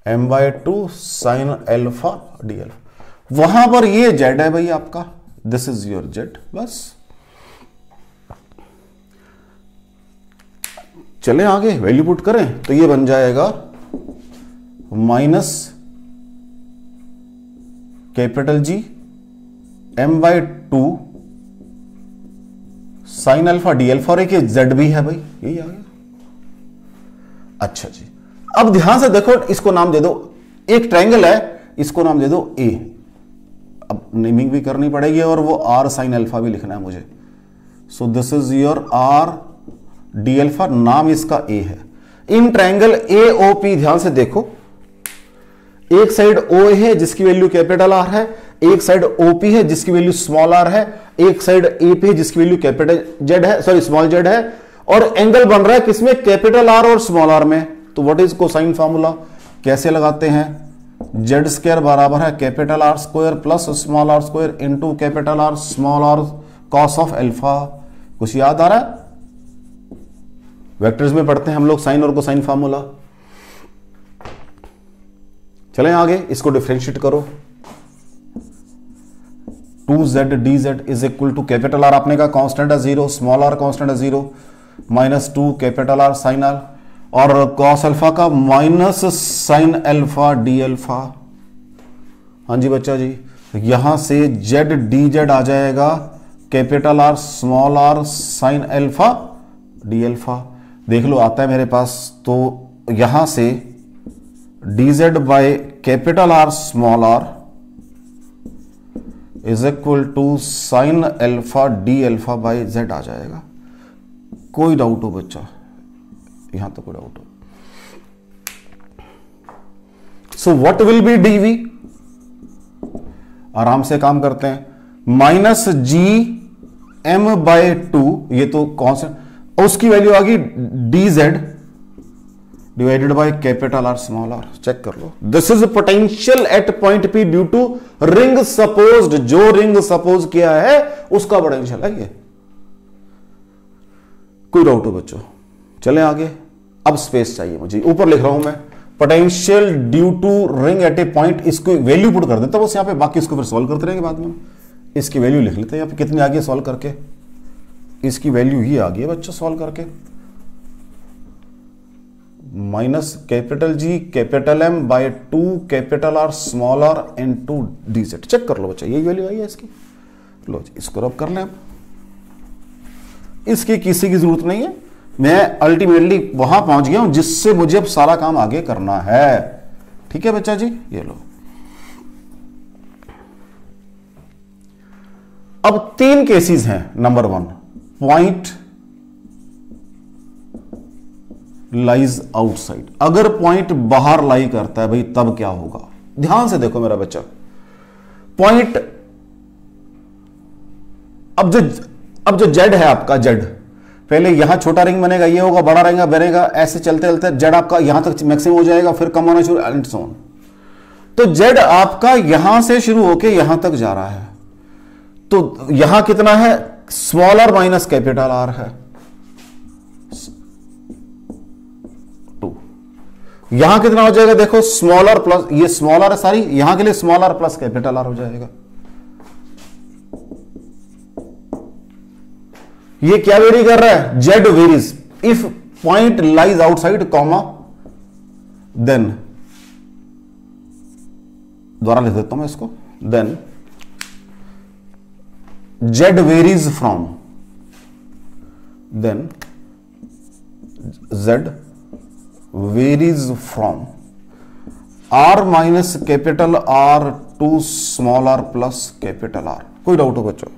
M by two sine alpha D alpha वहाँ पर ये जेड है भाई आपका। दिस इज़ योर जेड बस। चले आगे वैल्यू पुट करें तो ये बन जाएगा minus capital G M by two sine alpha D alpha और एक जेड भी है भाई यही आ गया। अच्छा जी। अब ध्यान से देखो, इसको नाम दे दो। एक ट्रायंगल है, इसको नाम दे दो ए अब नेमिंग भी करनी पड़ेगी और वो आर साइन अल्फ़ा भी लिखना है मुझे। So this is your R D alpha नाम इसका ए है। In triangle A O P ध्यान से देखो। एक साइड ओ है, जिसकी वैल्यू कैपिटल आर है। एक साइड ओपी है, जिसकी वैल्यू स्मॉल आर है। एक साइड ए पी है, जिसकी वैल्यू कैपिटल जेड है सॉरी स्मॉल जेड है। और एंगल बन रहा है किसमें? कैपिटल आर और स्मॉल आर में। तो व्हाट इज़ कोसाइन फार्मूला कैसे लगाते हैं? जेड स्क्र बराबर है capital R square plus small R square into capital R small R cos of alpha कुछ याद आ रहा है? वेक्टर्स में पढ़ते हैं हम लोग साइन और कोसाइन फार्मूला चलें आगे, इसको डिफ्रेंशिएट करो. Two Z D Z is equal to capital R आपने का कांस्टेंट है ज़ीरो स्मॉल आर कांस्टेंट है zero minus two capital R sine R और कॉस अल्फ़ा का minus sine alpha D alpha हाँ जी बच्चा जी, यहाँ से जेड डी जेड आ जाएगा capital R small R sine alpha D alpha देख लो, आता है मेरे पास तो यहाँ से D Z by capital R small R is equal to sine alpha D alpha by Z आ जाएगा। कोई डाउट हो बच्चा? यहाँ तो कोई डाउट हो so what will be DV आराम से काम करते हैं। Minus G M by two ये तो कौन सा उसकी वैल्यू आ गई D Z divided by capital R small R check कर लो। This is potential at point P due to ring supposed जो रिंग सपोज़ किया है, उसका पोटेंशियल है ये। कोई डाउट हो बच्चों? चले आगे। अब स्पेस चाहिए मुझे। ऊपर लिख रहा हूँ मैं potential due to ring at A point इसको वैल्यू पुट कर देता बस यहाँ पे बाकी इसको फिर सॉल्व करते रहेंगे बाद में। इसकी वैल्यू लिख लेते हैं यहाँ पे, कितनी आ गई सॉल्व करके? इसकी वैल्यू ही आ गई है बच्चों सॉल्व करके। Minus capital G, capital M by two capital R small R into D Z check कर लो बच्चा, यही वैल्यू आई है इसकी। लो जी, इसको रब कर लें इसकी किसी की ज़रूरत नहीं है। मैं अल्टीमेटली वहाँ पहुँच गया हूँ, जिससे मुझे अब सारा काम आगे करना है। ठीक है बच्चा जी? ये लो। अब तीन केसेस हैं number one point lies outside अगर पॉइंट बाहर लाई करता है, भाई, तब क्या होगा? ध्यान से देखो मेरा बच्चा। पॉइंट अब जो अब जो जेड है आपका जेड पहले यहाँ छोटा रिंग बनेगा, ये होगा, बड़ा रिंग बनेगा, ऐसे चलते चलते जेड आपका यहाँ तक मैक्सिमम हो जाएगा, फिर कम होना शुरू एंड सोन तो जेड आपका यहाँ से शुरू होके यहाँ तक जा रहा है। तो यहाँ कितना है? Small R minus capital R है। टू यहाँ कितना हो जाएगा? देखो स्मॉलर प्लस ये स्मॉलर है सारी यहाँ के लिए स्मॉलर प्लस कैपिटल आर हो जाएगा। ये क्या वेरी कर रहा है? Z varies if point lies outside comma then द्वारा लिख देता हूँ मैं इसको। Then Z varies from then Z varies from R minus capital R to small R plus capital R कोई डाउट हो बच्चों?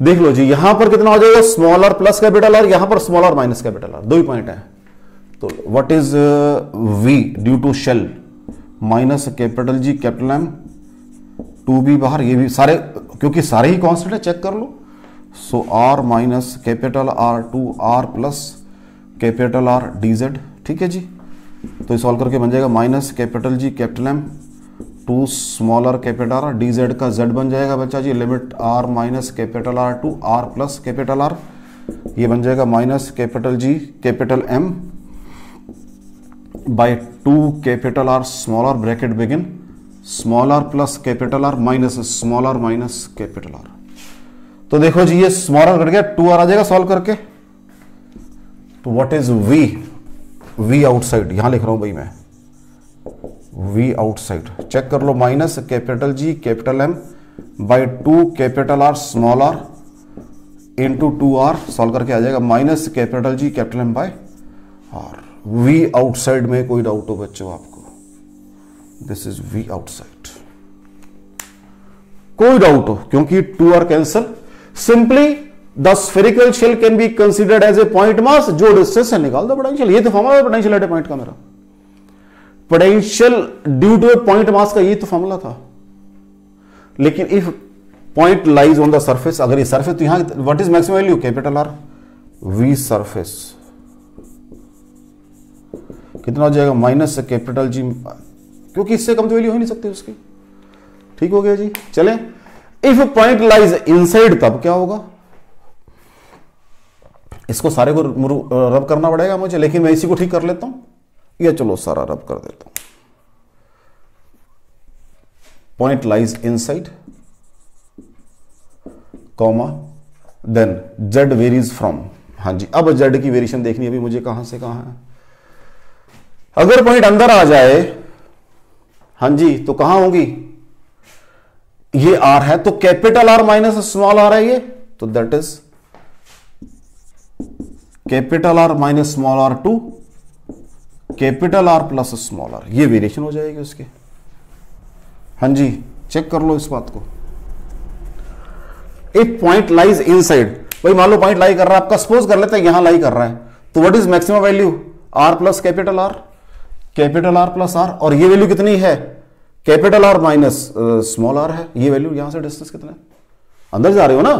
देख लो जी, यहाँ पर कितना हो जाएगा? Small R plus capital R यहाँ पर small R minus capital R दो ही पॉइंट है। तो what is V due to shell minus capital G capital M to be बाहर, ये भी सारे, क्योंकि सारे ही कॉन्स्टेंट है चेक कर लो। So R minus capital R to R plus capital R D Z ठीक है जी? तो सॉल्व करके बन जाएगा। Minus capital G capital M two small R capital R D Z का जेड बन जाएगा बच्चा जी, limit R minus capital R to R plus capital R ये बन जाएगा minus capital G capital M by two capital R small R bracket begin small R plus capital R minus small R minus capital R तो देखो जी, ये small R cut गया two R आ जाएगा सॉल्व करके। तो what is V V outside यहाँ लिख रहा हूँ भाई मैं। वी आउटसाइड चेक कर लो minus capital G capital M by two capital R small r into two r solve करके आ जाएगा minus capital G capital M by R V outside में कोई डाउट हो बच्चों आपको? दिस इज़ वी आउटसाइड कोई डाउट हो, क्योंकि two r cancel simply the spherical shell can be considered as a point mass जो डिस्टेंस है, निकाल दो पोटेंशियल ये तो फॉर्मूला पोटेंशियल ए पॉइंट का मेरा। Potential due to a point mass का ये तो फॉर्मूला था। लेकिन if point lies on the surface अगर ये सरफेस तो यहाँ what is maximum value capital R V surface कितना हो जाएगा? माइनस कैपिटल जी क्योंकि इससे कम तो वैल्यू हो नहीं सकती उसकी। ठीक हो गया जी? चले। इफ़ पॉइंट लाइज इनसाइड तब क्या होगा? इसको सारे को रब करना पड़ेगा मुझे, लेकिन मैं इसी को ठीक कर लेता हूँ। या चलो सारा रब कर देता हूँ। Point lies inside comma then Z varies from हाँ जी, अब जेड की वेरिएशन देखनी अभी मुझे कहाँ से कहाँ है। अगर पॉइंट अंदर आ जाए, हाँ जी तो कहाँ होगी? ये आर है तो capital R minus small R है ये। तो that is capital R minus small R to capital R plus small R ये वेरिएशन हो जाएगी उसके। हाँ जी चेक कर लो इस बात को। एक पॉइंट लाइज इन साइड भाई मान लो पॉइंट लाई कर रहा है, आपका सपोज़ कर लेते हैं यहाँ लाई कर रहा है। तो what is maximum value R plus capital R capital R plus R और ये वैल्यू कितनी है? Capital R minus small R है। ये वैल्यू यहाँ से डिस्टेंस कितना? है अंदर जा रहे हो ना?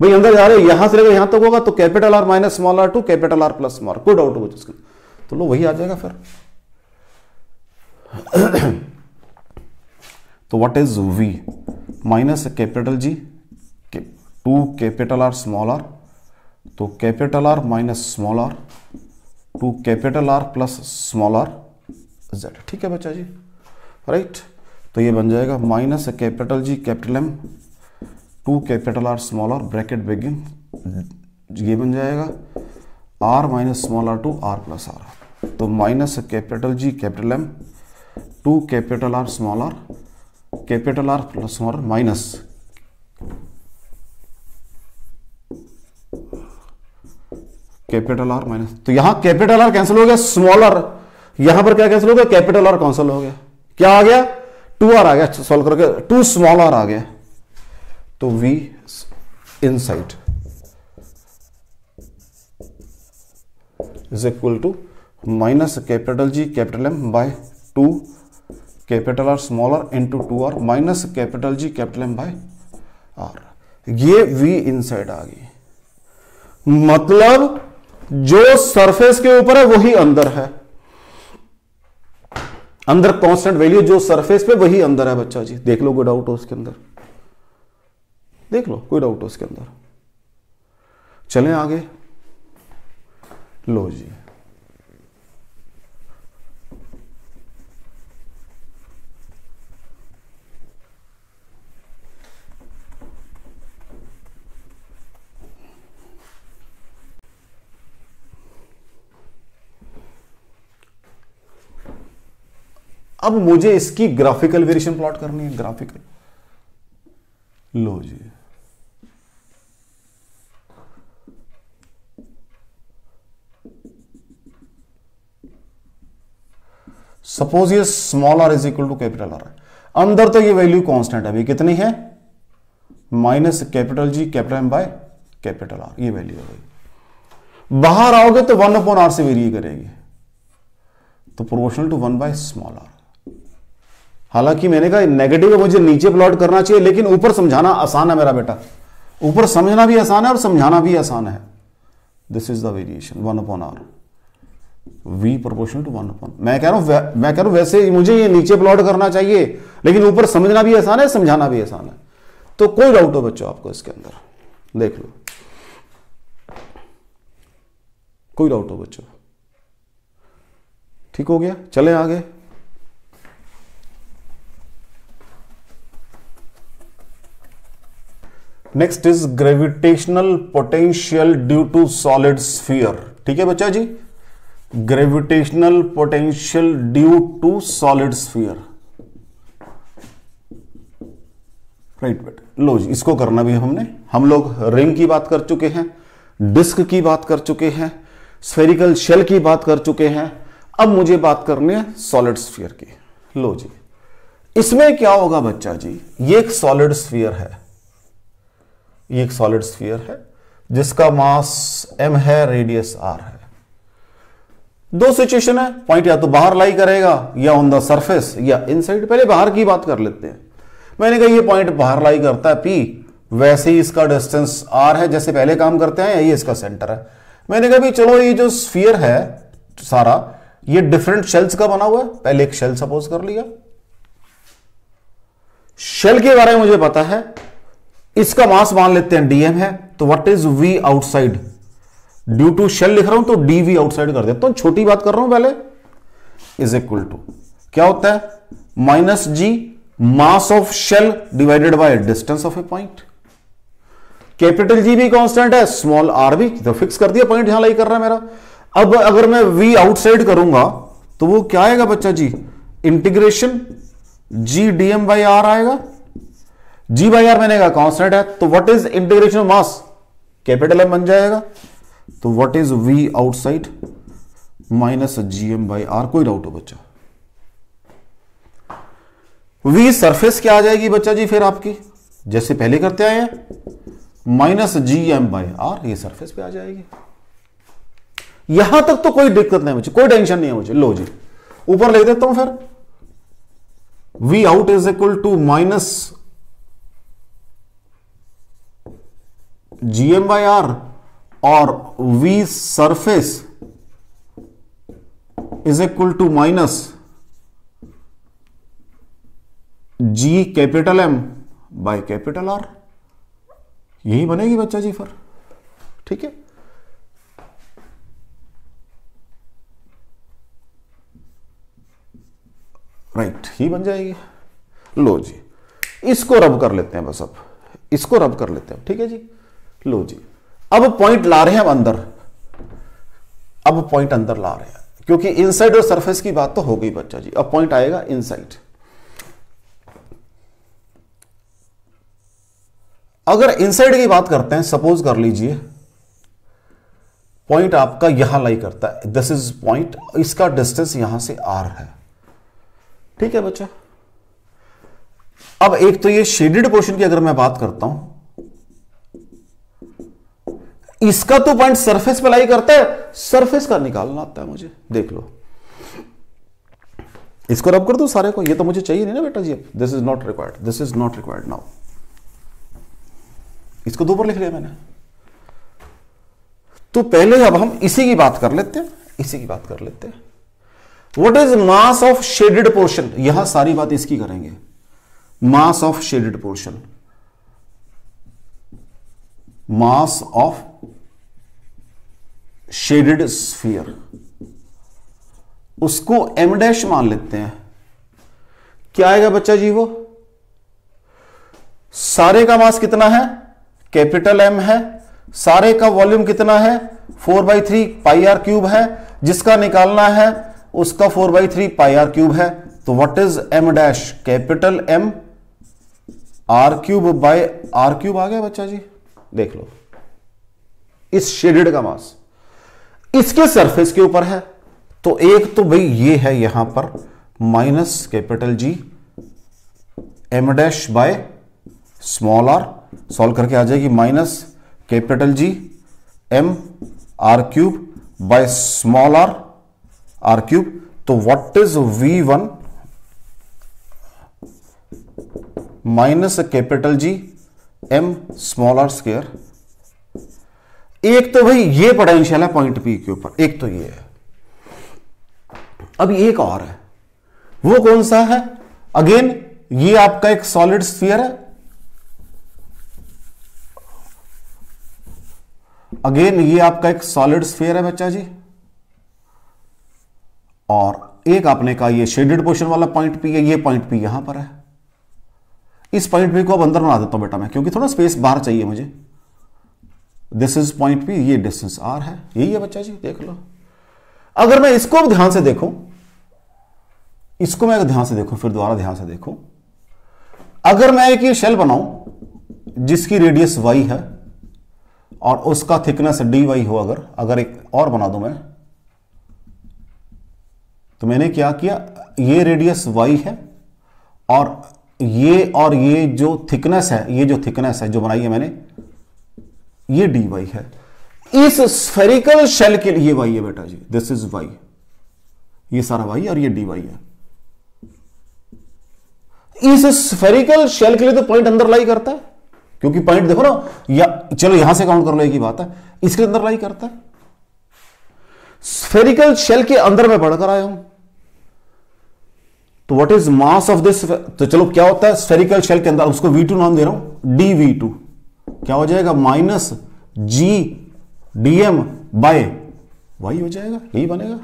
भाई अंदर जा रहे हो, यहाँ से लेकर यहाँ तक तो होगा तो capital R minus small R to capital R plus small कोई डाउट हो तो लो, वही आ जाएगा फिर। तो what is V minus capital G two capital R small R तो capital R minus small R to capital R plus small R Z ठीक है बच्चा जी? राइट तो ये बन जाएगा minus capital G capital M two capital R small R bracket begin ये बन जाएगा R minus small R to R plus R तो minus capital G capital M two capital R small R capital R plus R minus capital R minus तो यहाँ capital R cancel हो गया small are यहाँ पर क्या cancel हो गया? कैपिटल आर कैंसिल हो गया. क्या आ गया? टू आर आ गया. सॉल्व करके टू स्मॉल आर आ गया. तो V inside is equal to minus capital G capital M by two capital R small R into two R minus capital G capital M by R ये V inside आ गई। मतलब जो surface के ऊपर है, वही अंदर है। अंदर कांस्टेंट वैल्यू जो सरफेस पे, वही अंदर है बच्चा जी। देख लो, कोई डाउट हो उसके अंदर। देख लो, कोई डाउट हो उसके अंदर। चलें आगे। लो जी। अब मुझे इसकी ग्राफिकल वेरिएशन प्लॉट करनी है ग्राफिकल लो जी. सपोज़ ये small R is equal to capital R अंदर तो ये वैल्यू कांस्टेंट है, अभी कितनी है? Minus capital G capital M by capital R ये वैल्यू हो गई बाहर आओगे तो वन अपॉन आर से वेरी करेगी. तो proportional to one by small R हालाँकि मैंने कहा नेगेटिव है, मुझे नीचे प्लॉट करना चाहिए, लेकिन ऊपर समझाना आसान है मेरा बेटा। ऊपर समझना भी आसान है और समझाना भी आसान है। This is the variation one upon R V proportional to one upon मैं कह रहा हूँ मैं कह रहा हूँ, वैसे मुझे ये नीचे प्लॉट करना चाहिए, लेकिन ऊपर समझना भी आसान है, समझाना भी आसान है। तो कोई डाउट हो बच्चों आपको इसके अंदर? देख लो। कोई डाउट हो बच्चों? ठीक हो गया? चले आगे। Next is gravitational potential due to solid sphere ठीक है बच्चा जी? Gravitational potential due to solid sphere right बेट लो जी, इसको करना भी हमने। हम लोग रिंग की बात कर चुके हैं, डिस्क की बात कर चुके हैं स्फेरिकल शेल की बात कर चुके हैं। अब मुझे बात करनी है सॉलिड स्फीयर की। लो जी, इसमें क्या होगा बच्चा जी? ये एक सॉलिड स्फीयर है। ये एक सॉलिड स्फीयर है, जिसका मास m है रेडियस r है। दो सिचुएशन है पॉइंट या तो बाहर लाई करेगा, या ऑन द सरफेस या इनसाइड पहले बाहर की बात कर लेते हैं। मैंने कहा ये पॉइंट बाहर लाई करता है, p, वैसे ही इसका डिस्टेंस r है, जैसे पहले काम करते हैं, ये इसका सेंटर है। मैंने कहा भी चलो ये जो स्फीयर है, सारा, ये डिफरेंट शेल्स का बना हुआ है। पहले एक शेल सपोज़ कर लिया। शेल के बारे में मुझे पता है इसका मास मान लेते हैं डीएम है तो what is V outside due to shell लिख रहा हूँ तो डी वी आउटसाइड कर देता हूँ छोटी बात कर रहा हूँ पहले। इज़ इक्वल टू क्या होता है? Minus G mass of shell divided by distance of a point capital G भी कांस्टेंट है स्मॉल आर भी। तो फिक्स कर दिया पॉइंट यहाँ लाई कर रहा है मेरा। अब अगर मैं वी आउटसाइड करूँगा तो वो क्या आएगा बच्चा जी? Integration G dM by R आएगा। जी बाई आर मैंने कहा कॉन्स्टेंट है तो what is integration of mass capital M बन जाएगा। तो what is V outside minus G M by R कोई डाउट हो बच्चा? वी सरफेस क्या आ जाएगी बच्चा जी फिर आपकी? जैसे पहले करते आए हैं minus G M by R ये सरफेस पे आ जाएगी। यहाँ तक तो कोई दिक्कत नहीं मुझे कोई टेंशन नहीं है मुझे लो जी, ऊपर ले देता हूँ फिर। V out is equal to minus GM by R और V surface is equal to minus G capital M by capital R यही बनेगी बच्चा जी फिर। ठीक है? राइट ही बन जाएगी। लो जी, इसको रब कर लेते हैं बस अब। इसको रब कर लेते हैं ठीक है जी? लो जी। अब पॉइंट ला रहे हैं हम अंदर। अब पॉइंट अंदर ला रहे हैं। क्योंकि इनसाइड और सरफेस की बात तो हो गई बच्चा जी। अब पॉइंट आएगा इनसाइड अगर इनसाइड की बात करते हैं सपोज़ कर लीजिए पॉइंट आपका यहाँ लाई करता है। दिस इज़ पॉइंट इसका डिस्टेंस यहाँ से आर है। ठीक है बच्चा? अब एक तो ये शेडेड पोर्शन की अगर मैं बात करता हूँ इसका तो पॉइंट सरफेस पे लाई करता है। सरफेस का निकालना आता है मुझे। देख लो। इसको रब कर दो सारे को। ये तो मुझे चाहिए नहीं ना बेटा जी। This is not required this is not required now इसको दो पर लिख लिया मैंने। तो पहले अब हम इसी की बात कर लेते हैं। इसी की बात कर लेते हैं। What is mass of shaded portion यहाँ सारी बात इसकी करेंगे। Mass of shaded portion mass of shaded sphere उसको एम डैश मान लेते हैं। क्या आएगा बच्चा जी वो? सारे का मास कितना है? कैपिटल एम है। सारे का वॉल्यूम कितना है? Four by three pi R cube है। जिसका निकालना है, उसका four by three pi R cube है। तो what is M dash capital M R cube by R cube आ गया बच्चा जी। देख लो। इस शेडेड का मास। इसके सरफेस के ऊपर है। तो एक तो भाई ये है यहाँ पर minus capital G M dash by small R solve करके आ जाएगी minus capital G M R cube by small R R cube. तो what is V one minus capital G M small R square एक तो भाई ये potential है point P के ऊपर, एक तो ये है। अब एक और है। वो कौन सा है? अगेन ये आपका एक सॉलिड स्फीयर है। अगेन ये आपका एक सॉलिड स्फीयर है बच्चा जी। और एक आपने कहा ये शेडेड पोर्शन वाला पॉइंट पी है, ये पॉइंट पी यहाँ पर है। इस पॉइंट पी को अब अंदर बना देता हूँ बेटा मैं, क्योंकि थोड़ा स्पेस बाहर चाहिए मुझे। दिस इज़ पॉइंट पी ये डिस्टेंस आर है, यही है बच्चा जी, देख लो। अगर मैं इसको ध्यान से देखूँ, इसको मैं ध्यान से देखूँ, फिर दोबारा ध्यान से देखूँ, अगर मैं एक ये शेल बनाऊँ, जिसकी रेडियस वाई है, और उसका थिकनेस डी वाई हो अगर अगर एक और बना दूँ मैं तो मैंने क्या किया, ये रेडियस वाई है, और ये और ये जो थिकनेस है, ये जो थिकनेस है, जो बनाई है मैंने ये डी वाई है। इस स्फेरिकल शेल के लिए वाई है बेटा जी। दिस इज़ वाई ये सारा वाई और ये डी वाई है। इस स्फेरिकल शेल के लिए तो पॉइंट अंदर लाई करता है। क्योंकि पॉइंट देखो ना, या चलो यहाँ से काउंट कर लो एक ही बात है। इसके अंदर लाई करता है। स्फेरिकल शेल के अंदर मैं पढ़कर आया हूँ तो what is mass of this तो चलो क्या होता है? स्फेरिकल शेल के अंदर उसको वी टू नाम दे रहा हूँ। डी वी टू क्या हो जाएगा? Minus G DM by, Y हो जाएगा? यही बनेगा।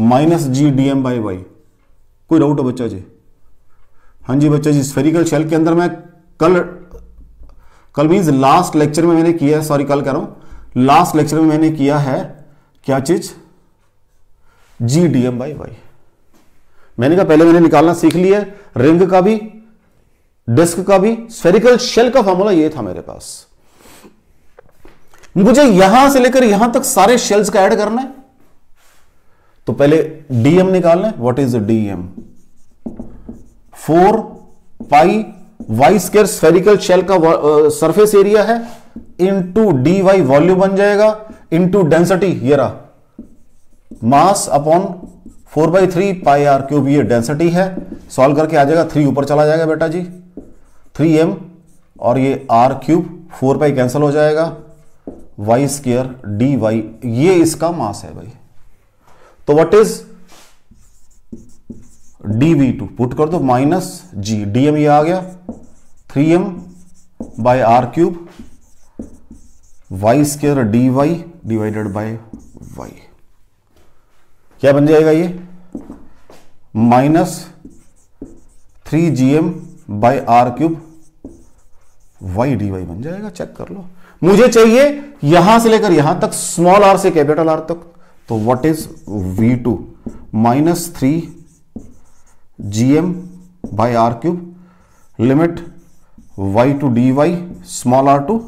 Minus G DM by Y. कोई डाउट हो बच्चा जी? हाँ जी बच्चा जी स्फेरिकल शेल के अंदर मैं कल कल मीन्स लास्ट लेक्चर में मैंने किया है सॉरी कल कह रहा हूँ। लास्ट लेक्चर में मैंने किया है, क्या चीज़? G D M by Y मैंने कहा पहले मैंने निकालना सीख लिया रिंग का भी डिस्क का भी, स्फेरिकल शेल का फॉर्मूला ये था मेरे पास। मुझे यहाँ से लेकर यहाँ तक सारे शेल्स का ऐड करना है। तो पहले डीएम निकालना है। What is DM four pi Y square spherical shell का सरफेस एरिया है। इनटू डी वाई वॉल्यूम बन जाएगा। इनटू डेंसिटी ये रहा। Mass upon four by three pi R cube ये डेंसिटी है। सॉल्व करके आ जाएगा। थ्री ऊपर चला जाएगा बेटा जी। थ्री एम और ये R cube four pi cancel हो जाएगा। वाई स्केयर डी वाई ये इसका मास है भाई। तो what is D V two put कर दो माइनस जी डी एम ये आ गया। Three M by R cube Y square D Y divided by Y क्या बन जाएगा ये? Minus three G M by R cube, Y D Y बन जाएगा, चेक कर लो। मुझे चाहिए यहाँ से लेकर यहाँ तक, स्मॉल आर से कैपिटल आर तक। तो what is V two minus three G M by R cube limit Y to D Y small R to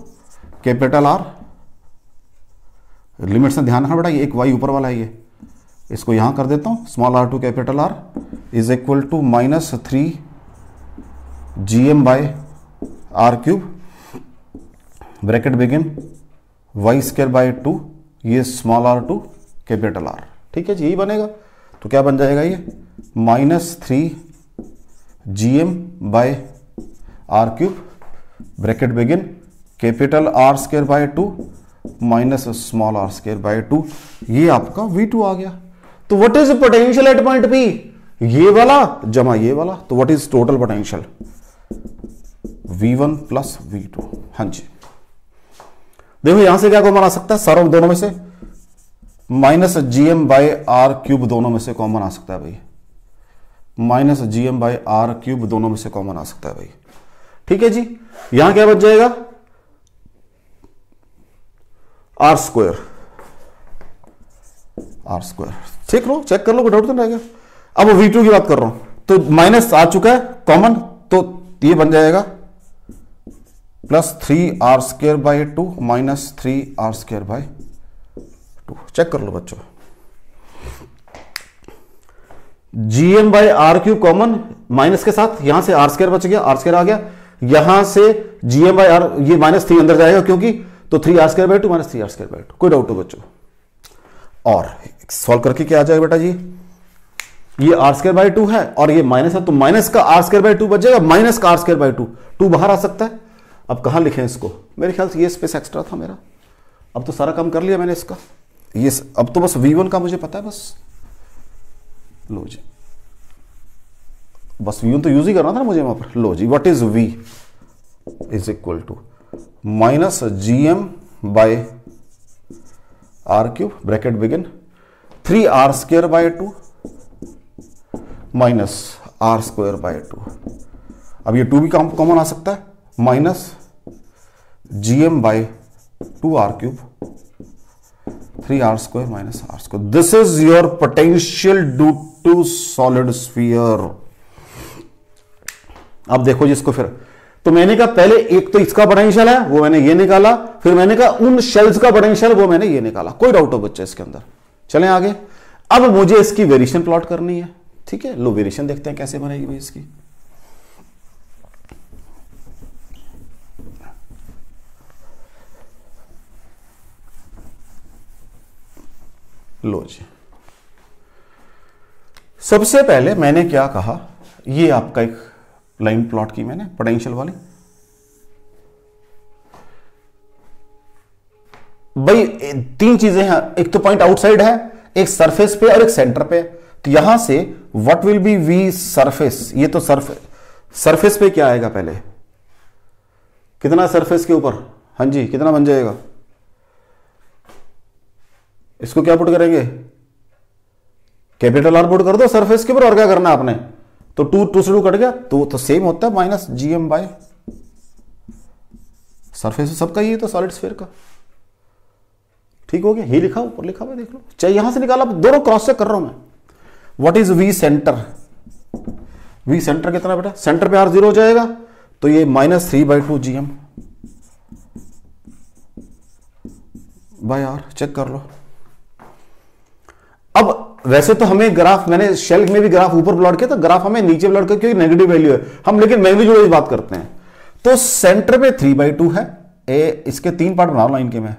capital R limit से ध्यान रखना बेटा, ये एक वाई ऊपर वाला है ये। इसको यहाँ कर देता हूँ small R to capital R is equal to minus three G M by R cube bracket begin Y square by two ये small R to capital R ठीक है जी, यही बनेगा। तो क्या बन जाएगा ये? Minus three G M by R cube bracket begin capital R square by two minus small R square by two ये आपका वी टू आ गया। तो what is potential at point P ये वाला, जमा ये वाला तो what is total potential V one plus V two हाँ जी। देखो, यहाँ से क्या कॉमन आ सकता है? सर दोनों में से? Minus G M by R cube दोनों में से कॉमन आ सकता है भाई। Minus G M by R cube दोनों में से कॉमन आ सकता है भाई। ठीक है जी? यहाँ क्या बच जाएगा? आर स्क्वायर आर स्क्वायर ठीक लो चेक कर लो डाउट तो रहेगा। अब वी टू की बात कर रहा हूँ। तो माइनस आ चुका है कॉमन तो ये बन जाएगा। Plus three R square by two minus three R square by two. Check कर लो बच्चों। G M by R cube common minus के साथ यहाँ से आर स्क्र बच गया आर स्क्र आ गया। यहाँ से जी एम बाई आर ये माइनस थ्री अंदर जाएगा क्योंकि तो three R square by two minus three R square by two कोई डाउट हो बच्चों? और सॉल्व करके क्या आ जाएगा बेटा जी? ये आर स्क्र बाई टू है और ये माइनस है तो माइनस का आर स्क्र बाई टू बच जाएगा माइनस का R square by two two बाहर आ सकता है। अब कहाँ लिखें इसको? मेरे ख्याल से ये स्पेस एक्स्ट्रा था मेरा। अब तो सारा काम कर लिया मैंने इसका। ये अब तो बस वी वन का मुझे पता है बस। लो जी। बस वी वन तो यूज़ ही करना था ना मुझे वहाँ पर। लो जी what is V is equal to minus G M by R cube bracket begin three R square by two minus R square by two अब ये टू भी कॉमन आ सकता है। Minus G M by two R cube three R square minus R square this is your potential due to solid sphere अब देखो जिसको फिर। तो मैंने कहा पहले एक तो इसका पोटेंशियल है, वो मैंने ये निकाला। फिर मैंने कहा उन शेल्स का पोटेंशियल वो मैंने ये निकाला। कोई डाउट हो बच्चे इसके अंदर। चलें आगे। अब मुझे इसकी वेरिएशन प्लॉट करनी है। ठीक है? लो वेरिएशन देखते हैं कैसे बनेगी भाई इसकी। लो जी। सबसे पहले मैंने क्या कहा, ये आपका एक लाइन प्लॉट की मैंने पोटेंशियल वाली। भाई तीन चीज़ें हैं। एक तो पॉइंट आउटसाइड है, एक सरफेस पे और एक सेंटर पे। तो यहाँ से what will be V surface ये तो सरफेस सरफेस पे क्या आएगा पहले? कितना सरफेस के ऊपर? हाँ जी, कितना बन जाएगा? इसको क्या पुट करेंगे? कैपिटल आर पुट कर दो सरफेस के ऊपर और क्या करना आपने? तो टू टू से टू कट गया। तो तो सेम होता है minus G M by surface सबका ही तो सॉलिड स्फेयर का। ठीक हो गया? ही लिखा, ऊपर लिखा हुआ, देख लो। चाहे यहाँ से निकाला दोनों क्रॉस से कर रहा हूँ मैं what is V centre V centre कितना बेटा? सेंटर पे आर ज़ीरो हो जाएगा। तो ये minus three by two G M by R check कर लो। अब वैसे तो हमें ग्राफ, मैंने शेल में भी ग्राफ ऊपर प्लॉट किया तो ग्राफ हमें नीचे प्लॉट किया क्योंकि नेगेटिव वैल्यू है। हम लेकिन मैग्नीट्यूड बात करते हैं। तो सेंटर पे थ्री बाई टू है। ए इसके तीन पार्ट बनाओ लाइन के में।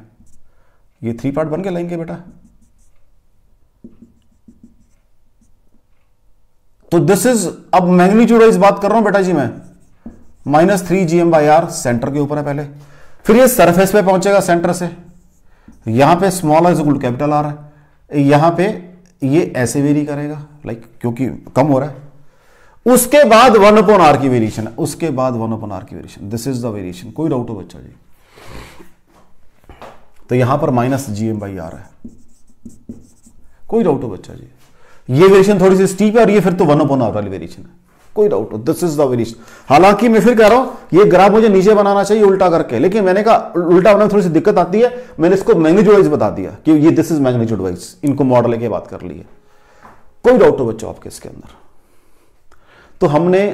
ये थ्री पार्ट बन गए लाइन के बेटा। तो दिस इज़ अब मैग्नीट्यूड इस बात कर रहा हूँ बेटा जी मैं। Minus three G M by R centre के ऊपर है पहले। फिर ये सरफेस पे पहुंचेगा सेंटर से। यहाँ पे स्मॉल इज़ कैपिटल आर है। यहाँ पे ये ऐसे वेरी करेगा लाइक क्योंकि कम हो रहा है। उसके बाद वन अपॉन आर की वेरिएशन उसके बाद वन अपॉन आर की variation this is the variation कोई डाउट हो बच्चा जी? तो यहाँ पर minus G M by R है। कोई डाउट हो बच्चा जी? ये वेरिएशन थोड़ी सी स्टीप है और ये फिर तो वन अपॉन आर वाली वेरिएशन है। कोई डाउट हो। दिस इज़ द वेरिएशन हालाँकि मैं फिर कह रहा हूँ, ये ग्राफ मुझे नीचे बनाना चाहिए उल्टा करके। लेकिन मैंने कहा, उल्टा बनाने में थोड़ी सी दिक्कत आती है। मैंने इसको मैग्नीट्यूड वाइज बता दिया कि ये दिस इज़ मैग्नीट्यूड वाइज इनको मॉडल के बात कर ली है। कोई डाउट हो बच्चों आपके इसके अंदर? तो हमने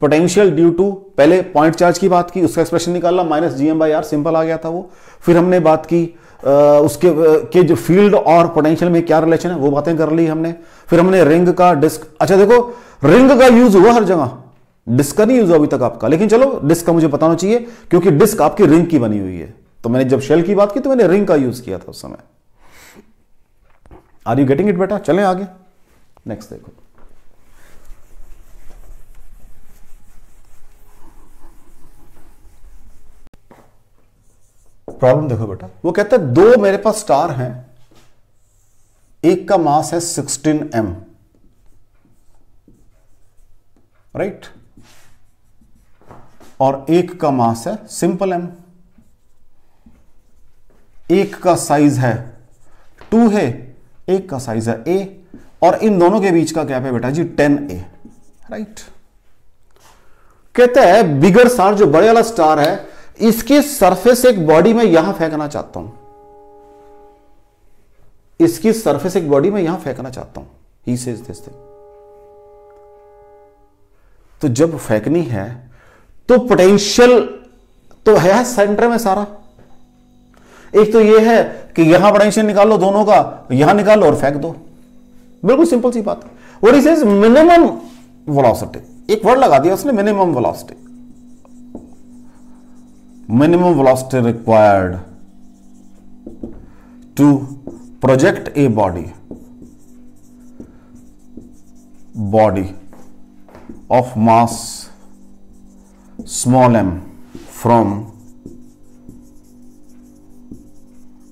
पोटेंशियल ड्यू टू पहले पॉइंट चार्ज की बात की, उसका एक्सप्रेशन निकाला minus GM by R simple आ गया था वो। फिर हमने बात की उसके के जो फ़ील्ड और पोटेंशियल में क्या रिलेशन है, वो बातें कर ली हमने। फिर हमने रिंग का डिस्क अच्छा देखो रिंग का यूज़ हुआ हर जगह। डिस्क का नहीं यूज़ हुआ अभी तक आपका। लेकिन चलो डिस्क का मुझे बताना चाहिए, क्योंकि डिस्क आपकी रिंग की बनी हुई है। तो मैंने जब शेल की बात की तो मैंने रिंग का यूज़ किया था उस समय। आर यू गेटिंग इट बेटा? चले आगे। नेक्स्ट देखो। प्रॉब्लम देखो बेटा। वो कहता है, दो मेरे पास स्टार हैं, एक का मास है 16 एम राइट और एक का मास है सिंपल एम एक का साइज़ है टू है, एक का साइज़ है ए और इन दोनों के बीच का गैप है बेटा जी टेन ए राइट कहता है बिगर स्टार जो बड़े वाला स्टार है इसकी सरफेस एक बॉडी में यहाँ फेंकना चाहता हूँ। इसकी सरफेस एक बॉडी में यहाँ फेंकना चाहता हूँ। ही सेज दिस थिंग तो जब फेंकनी है तो पोटेंशियल तो है सेंटर में सारा। एक तो यह है कि यहाँ पोटेंशियल निकालो दोनों का, यहाँ निकालो और फेंक दो। बिल्कुल सिंपल सी बात और इसे मिनिमम वेलोसिटी एक वर्ड लगा दिया उसने minimum velocity minimum velocity required to project a body body of mass small m from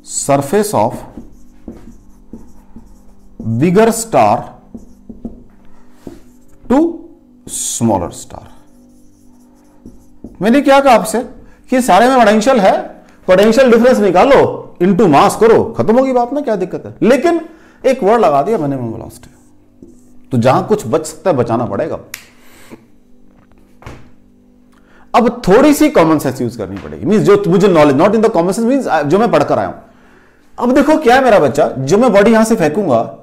surface of bigger star to smaller star मैंने क्या कहा आपसे कि सारे में पोटेंशियल है पोटेंशियल डिफरेंस निकालो इनटू मास करो, खत्म होगी बात ना, क्या दिक्कत है? लेकिन एक वर्ड लगा दिया मैंने वेलोसिटी तो जहाँ कुछ बच सकता है, बचाना पड़ेगा। अब थोड़ी सी कॉमन सेंस यूज़ करनी पड़ेगी। मीन जो मुझे knowledge not in the common sense mean जो मैं पढ़कर आया हूँ। अब देखो क्या है मेरा बच्चा, जो मैं बॉडी यहाँ से फेंकूँगा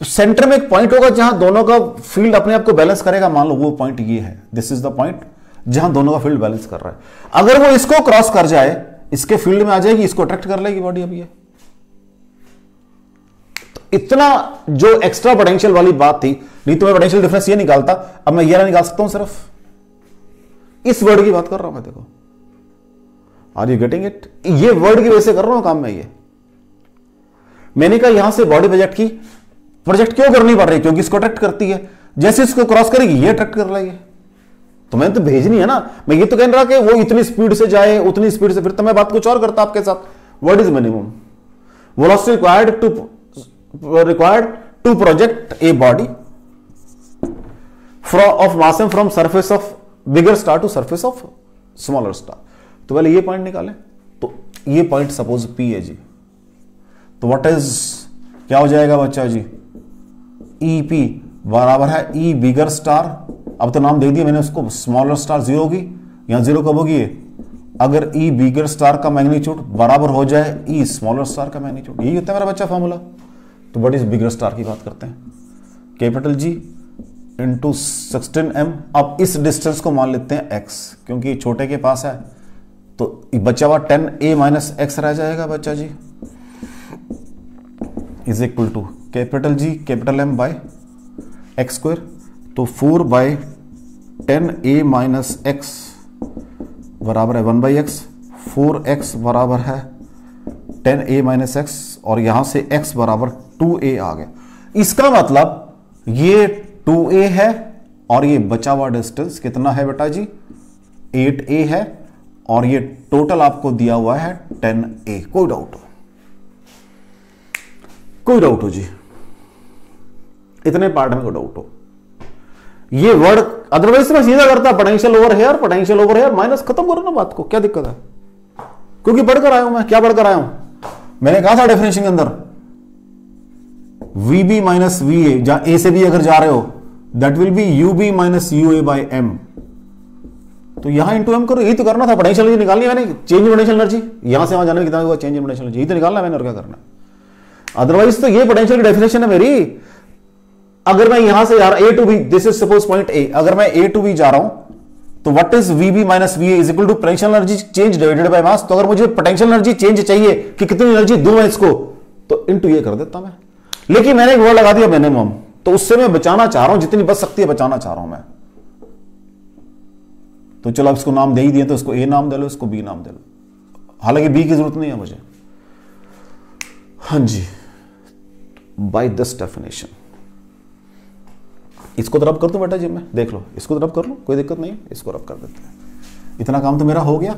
सेंटर में एक पॉइंट होगा जहाँ दोनों का फ़ील्ड अपने आप को बैलेंस करेगा। मान लो वो पॉइंट ये है। दिस इज़ द पॉइंट जहाँ दोनों का फ़ील्ड बैलेंस कर रहा है। अगर वो इसको क्रॉस कर जाए, इसके फ़ील्ड में आ जाएगी, इसको अट्रैक्ट कर लेगी बॉडी अब ये। तो इतना जो एक्स्ट्रा पोटेंशियल वाली बात थी, नहीं तो मैं पोटेंशियल डिफरेंस ये निकालता, अब मैं ये निकाल सकता हूँ सिर्फ़। इस वर्ड की बात कर रहा हूँ मैं, देखो। आर यू गेटिंग इट ये वर्ड की वजह से कर रहा हूँ काम में ये। मैंने कहा यहाँ से बॉडी प्रोजेक्ट की प्रोजेक्ट क्यों करनी पड़ रही है? क्योंकि इसको अट्रैक्ट करती है। जैसे इसको क्रॉस करेगी, ये अट्रैक्ट कर लेगी। तो मैंने तो भेजनी है ना? मैं ये तो कह रहा कि वो इतनी स्पीड से जाए, उतनी स्पीड से, फिर तो मैं बात कुछ और करता आपके साथ। Word is minimum velocity required to required to project a body of mass M from surface of bigger star to surface of smaller star तो पहले ये पॉइंट निकालें। तो ये पॉइंट सपोज़ पी है जी। तो व्हाट इज़ क्या हो जाएगा बच्चा जी? ई e पी बराबर है ई बिगर स्टार अब तो नाम दे दिया मैंने उसको स्मॉलर स्टार ज़ीरो होगी, यहाँ ज़ीरो कब होगी अगर ई बिगर स्टार का मैग्नीट्यूड बराबर हो जाए ई स्मॉलर स्टार का मैग्नीट्यूड यही होता है मेरा बच्चा फॉर्मूला तो बट इज़ बिगर स्टार की बात करते हैं। Capital G into sixteen M अब इस डिस्टेंस को मान लेते हैं एक्स क्योंकि छोटे के पास है। तो बच्चा हुआ टेन ए माइनस एक्स रह जाएगा बच्चा जी। Is equal to capital G capital M by X square तो four by ten A minus X बराबर है one by X, four X बराबर है टेन ए माइनस एक्स, और यहाँ से एक्स बराबर टू ए आ गया। इसका मतलब ये टू ए है और ये बचा हुआ डिस्टेंस कितना है बेटा जी? एट ए है, और ये टोटल आपको दिया हुआ है टेन ए। कोई डाउट? हो कोई डाउट हो जी? इतने पार्ट में कोई डाउट हो। ये वर्ड अदरवाइज़ मैं सीधा करता potential over here potential over here minus खत्म करो ना बात को, क्या दिक्कत है? क्योंकि पढ़कर आया हूँ मैं, क्या पढ़कर आया हूँ? मैंने कहा था डेफिनेशन के अंदर V B minus V A जहाँ ए से बी अगर जा रहे हो that will be U B minus U A by M तो यहाँ इंटू एम करो, यही तो करना था पोटेंशियल एनर्जी निकालनी मैंने चेंज पोटेंशियल एनर्जी यहाँ से वहाँ जाने में कितना हुआ चेंज पोटेंशियल एनर्जी यही तो निकालना मैंने और क्या करना अदरवाइज़ तो ये पोटेंशियल की डेफिनेशन है मेरी अगर मैं यहाँ से जा रहा A to B this is suppose point A अगर मैं ए टू बी जा रहा हूँ तो what is V B minus V is equal to potential energy change divided by mass तो अगर मुझे पोटेंशियल एनर्जी चेंज चाहिए कि कितनी एनर्जी दूँ मैं इसको तो इनटू ये कर देता मैं। लेकिन मैंने एक वर्ड लगा दिया मिनिमम तो उससे मैं बचाना चाह रहा हूँ, जितनी बच सकती है बचाना चाह रहा हूँ मैं। तो चलो अब इसको नाम दे ही दिए तो इसको ए नाम दे लो, इसको बी नाम दे लो। हालाँकि बी की ज़रूरत नहीं है मुझे। हाँ जी। बाय दिस डेफिनेशन इसको तो कर दो बेटा जी मैं? देख लो, इसको तो कर लो, कोई दिक्कत नहीं इसको रब कर देते हैं। इतना काम तो मेरा हो गया।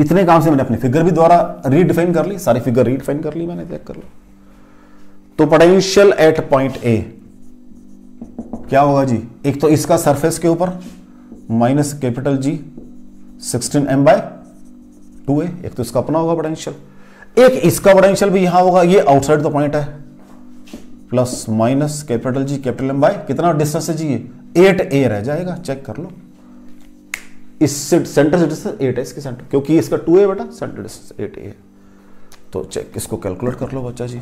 इतने काम से मैंने अपनी फिगर भी द्वारा रीडिफाइन कर ली, सारी फिगर रीडिफाइन कर ली मैंने चेक कर लो। तो पोटेंशियल एट पॉइंट ए क्या होगा जी? एक तो इसका सरफेस के ऊपर minus capital G sixteen M by two A एक तो इसका अपना होगा पोटेंशियल एक इसका पोटेंशियल भी यहाँ होगा, ये आउटसाइड द पॉइंट है। Plus minus capital G, capital M by कितना डिस्टेंस है जी ये? एट ए रह जाएगा, चेक कर लो। इस सेंटर से डिस्टेंस एट है, इसके सेंटर क्योंकि इसका टू है बेटा सेंटर डिस्टेंस एट ए तो चेक, इसको कैलकुलेट कर लो बच्चा जी।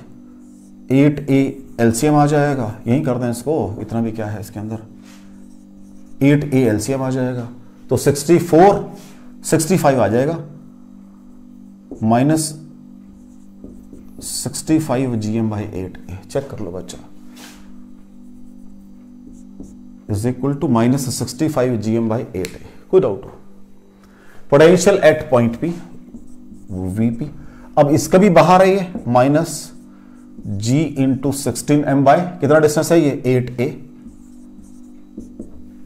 एट ए एलसीएम आ जाएगा। यही कर दें इसको, इतना भी क्या है इसके अंदर? एट ए एलसीएम आ जाएगा। तो सिक्सटी फोर सिक्सटी फाइव आ जाएगा। Minus sixty five G M by eight check कर लो बच्चा। Is equal to minus sixty five G M by eight A कोई डाउट हो? Potential at point P VP अब इसका भी बाहर है ये minus G into sixteen M by कितना डिस्टेंस है ये? एट ए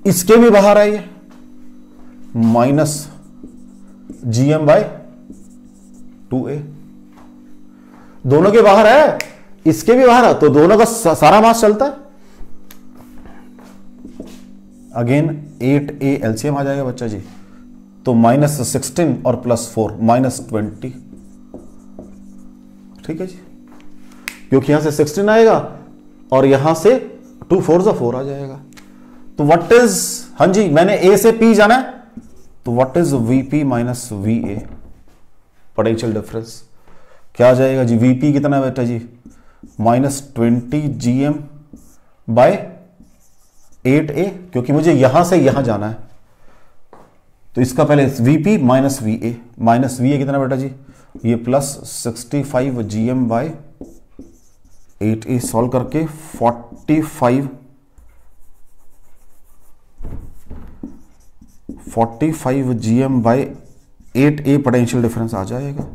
इसके भी बाहर है ये minus G M by two A दोनों के बाहर है, इसके भी बाहर है तो दोनों का सारा मास चलता है। अगेन एट ए एलसीएम आ जाएगा बच्चा जी। तो माइनस सिक्सटीन और प्लस फोर माइनस ट्वेंटी ठीक है जी? क्योंकि यहाँ से सिक्सटीन आएगा और यहाँ से टू फोर जो फोर आ जाएगा। तो व्हाट इज़ हाँ जी, मैंने ए से पी जाना है। तो what is VP minus V A potential difference क्या आ जाएगा जी? वीपी कितना बेटा जी? Minus twenty G M by eight A क्योंकि मुझे यहाँ से यहाँ जाना है। तो इसका पहले VP minus V A minus V A कितना बेटा जी? ये plus sixty five G M by eight A solve करके forty five forty five G M by eight A potential difference आ जाएगा।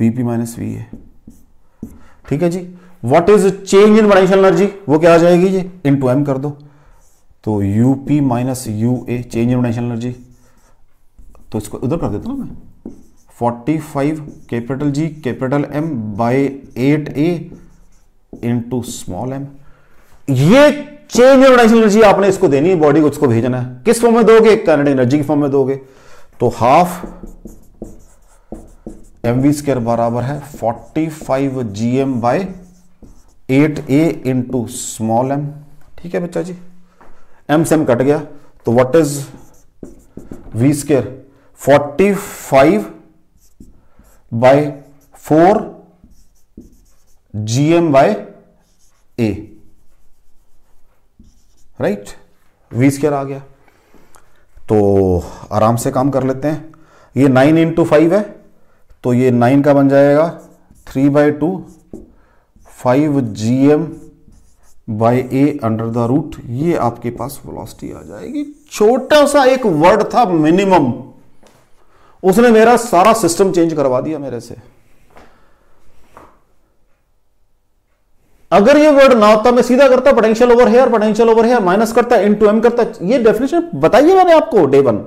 वीपी माइनस वी ए ठीक है जी? What is change in potential energy वो क्या आ जाएगी जी? इन टू एम कर दो। तो U P minus U A change in potential energy तो इसको उधर कर देता ना मैं। Forty five capital G capital M by eight A into small M ये चेंज इन पोटेंशियल एनर्जी आपने इसको देनी है बॉडी को उसको भेजना है। किस फॉर्म में दोगे? काइनेटिक एनर्जी की फॉर्म में दोगे। तो हाफ़ एम वी स्क्र बराबर है 45 five G M by eight A into small M ठीक है बच्चा जी? एम से एम कट गया। तो what is V square forty five by four G M by A right V square आ गया। तो आराम से काम कर लेते हैं। ये नाइन इंटू फाइव है। तो ये नाइन का बन जाएगा। Three by two five G M by A under the root ये आपके पास वेलोसिटी आ जाएगी। छोटा सा एक वर्ड था मिनिमम उसने मेरा सारा सिस्टम चेंज करवा दिया मेरे से। अगर ये वर्ड ना होता मैं सीधा करता potential over here potential over here minus करता इन टू एम करता। ये डेफिनेशन बताइए मैंने आपको day one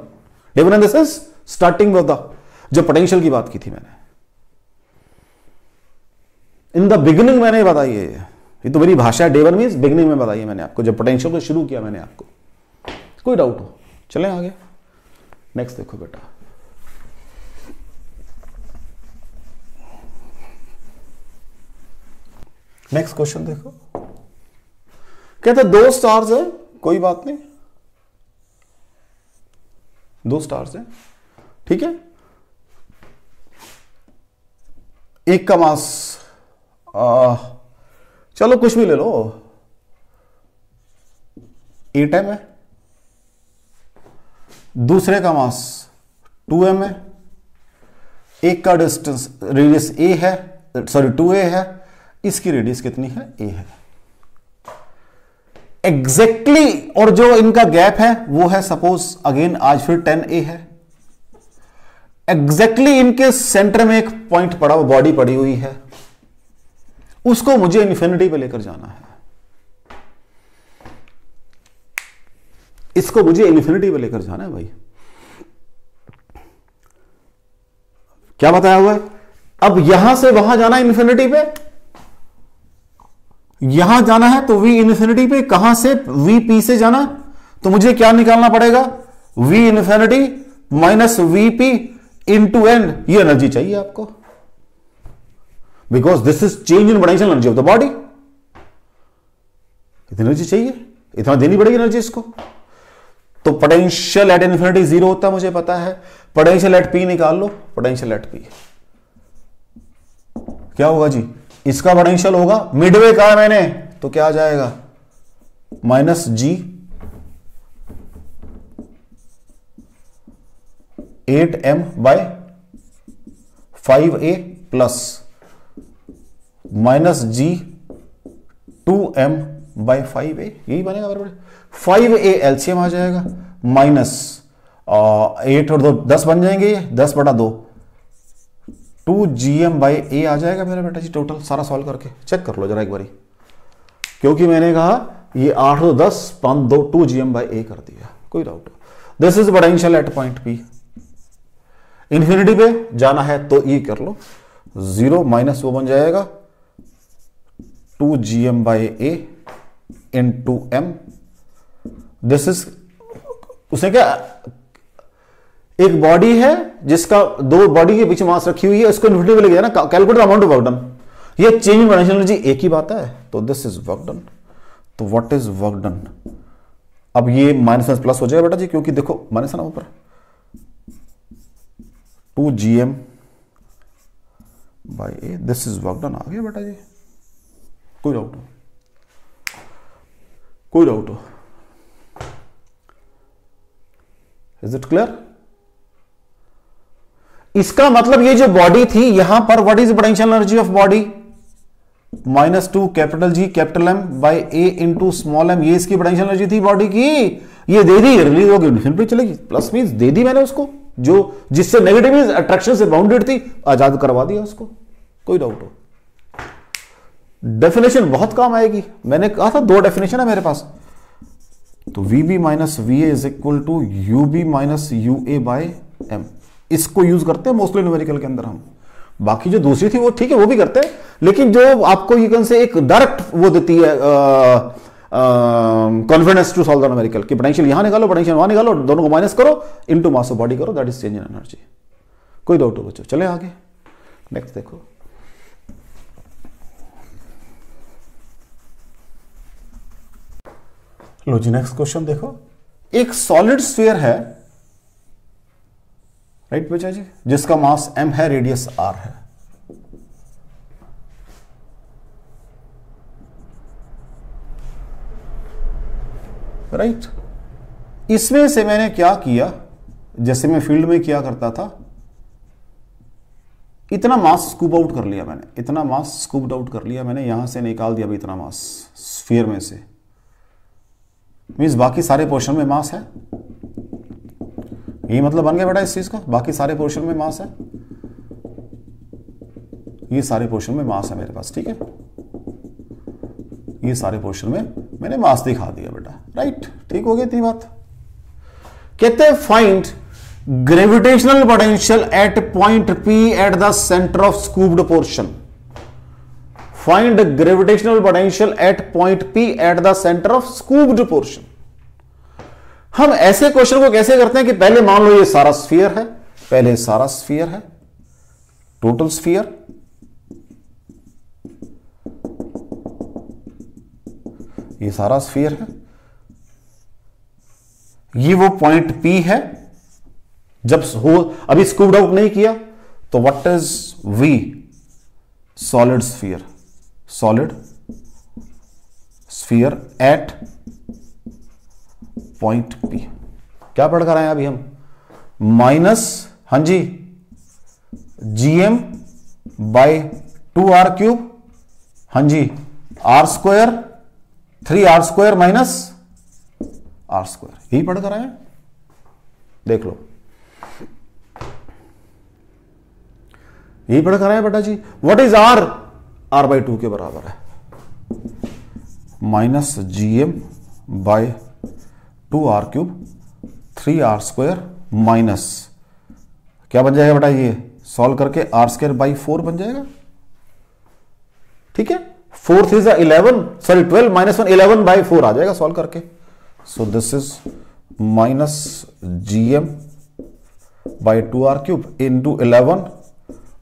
day one in dense starting में जो पोटेंशियल की बात की थी मैंने। इन द बिगिनिंग मैंने बताई है ये। तो मेरी भाषा है डे वन मीन बिगिनिंग में बताइए मैंने आपको। जब पोटेंशियल को शुरू किया मैंने आपको। कोई डाउट हो? चले आगे। नेक्स्ट देखो बेटा। नेक्स्ट क्वेश्चन देखो। कहते दो स्टार्स है, कोई बात नहीं। दो स्टार्स है। ठीक है? एक का मास। चलो कुछ भी ले लो। एट एम है। दूसरे का मास टू एम है। एक का डिस्टेंस रेडियस ए है। सॉरी टू ए है। इसकी रेडियस कितनी है? ए है। एग्जैक्टली exactly, और जो इनका गैप है वो है सपोज़ अगेन आज फिर टेन ए है। एग्जैक्टली exactly इनके सेंटर में एक पॉइंट पड़ा हुआ बॉडी पड़ी हुई है। उसको मुझे इन्फिनिटी पे लेकर जाना है। इसको मुझे इन्फिनिटी पे लेकर जाना है भाई। क्या बताया हुआ है? अब यहाँ से वहाँ जाना है इन्फिनिटी पे? यहाँ जाना है तो वी इन्फिनिटी पे, कहाँ से? वी पी से जाना। तो मुझे क्या निकालना पड़ेगा? V infinity minus V P into and ये एनर्जी चाहिए आपको। Because this is change in potential energy of the body इतनी एनर्जी चाहिए, इतना देनी पड़ेगी एनर्जी इसको। तो पोटेंशियल एट इन्फिनिटी ज़ीरो होता है, मुझे पता है। पोटेंशियल एट पी निकाल लो पोटेंशियल एट पी क्या होगा जी? इसका पोटेंशियल होगा मिडवे कहा मैंने तो क्या आ जाएगा? Minus G eight M by five A plus minus G two M by five A, यही बनेगा बराबर। फाइव ए एलसीएम आ जाएगा, माइनस एट और दो, दस बन जाएँगे ये, दस बटा दो। Two G M by A आ जाएगा मेरा बेटा जी टोटल, सारा सॉल्व करके। चेक कर लो जरा एक बारी। क्योंकि मैंने कहा, ये आठ दो दस, पाँच दो, two G M by A कर दिया। कोई doubt this is potential at point P infinity पे जाना है तो ई कर लो। ज़ीरो माइनस वो बन जाएगा। Two G M by A into M this is उसने क्या, एक बॉडी है जिसका दो बॉडी के पीछे मास रखी हुई है उसको इन्फिनिटी पे लेके ना। Calculate amount of work done ये चेंज इन पोटेंशियल एनर्जी एक ही बात है। तो दिस इज़ वर्क डन तो व्हाट इज़ वर्क डन अब ये माइनस माइनस प्लस हो जाएगा बेटा जी, क्योंकि देखो माइनस है ना ऊपर। Two G M by A this is work done आ गया बेटा जी। कोई डाउट हो? कोई डाउट हो? इज़ इट क्लियर इसका मतलब ये जो बॉडी थी, यहाँ पर what is potential energy of body minus two capital G capital M by A into small M ये इसकी पोटेंशियल एनर्जी थी बॉडी की। ये दे दी रिलीज़ होगी इन्फिनिटी चलेगी। प्लस मीन दे दी मैंने उसको। जो जिससे नेगेटिव अट्रैक्शन से बाउंडेड थी, आज़ाद करवा दिया उसको। कोई डाउट हो? डेफिनेशन बहुत काम आएगी। मैंने कहा था दो डेफिनेशन है मेरे पास। तो V B minus V A is equal to U B minus U A by M इसको यूज़ करते हैं मोस्टली न्यूमेरिकल के अंदर हम। बाकी जो दूसरी थी वो ठीक है, वो भी करते हैं। लेकिन जो आपको यू कैन से एक डायरेक्ट वो देती है confidence to solve the numerical कि पोटेंशियल यहाँ निकालो पोटेंशियल वहाँ निकालो, दोनों को माइनस करो इनटू मास ऑफ़ बॉडी करो that is change in energy कोई डाउट हो बच्चों, चले आगे। नेक्स्ट देखो। लो जी नेक्स्ट क्वेश्चन देखो। एक सॉलिड स्फीयर है राइट बच्चा जी, जिसका मास एम है रेडियस आर है। राइट इसमें से मैंने क्या किया? जैसे मैं फ़ील्ड में किया करता था, इतना मास स्कूप आउट कर लिया मैंने, इतना मास स्कूप आउट कर लिया मैंने, यहाँ से निकाल दिया इतना मास स्फीयर में से। मीन्स बाकी सारे पोर्शन में मास है। ये मतलब बन गया बेटा इस चीज़ का? बाकी सारे पोर्शन में मास है। ये सारे पोर्शन में मास है मेरे पास, ठीक है? ये सारे पोर्शन में मैंने मास दिखा दिया बेटा। राइट ठीक हो गई इतनी बात? कहते find gravitational potential at point P at the center of scooped portion find gravitational potential at point P at the center of scooped portion हम ऐसे क्वेश्चन को कैसे करते हैं कि पहले मान लो ये सारा स्फीयर है, पहले सारा स्फीयर है टोटल स्फीयर ये सारा स्फीयर है। ये वो पॉइंट पी है। जब हो, अभी स्कूब आउट नहीं किया तो what is V solid sphere solid sphere at point P क्या पढ़ कर आए अभी हम? माइनस हाँ जी GM by two R cube हाँ जी R square three R square minus R square. यही पढ़ कर आए देख लो। यही पढ़ कर आए बेटा जी what is R R by two के बराबर है। Minus G M by two R cube three R square minus क्या बन जाएगा बेटा ये? सॉल्व करके आर स्क्वायर बाई फोर बन जाएगा। ठीक है? Fourth is eleven sorry twelve minus one, eleven by four आ जाएगा सॉल्व करके। So this is minus G M by two R cube into eleven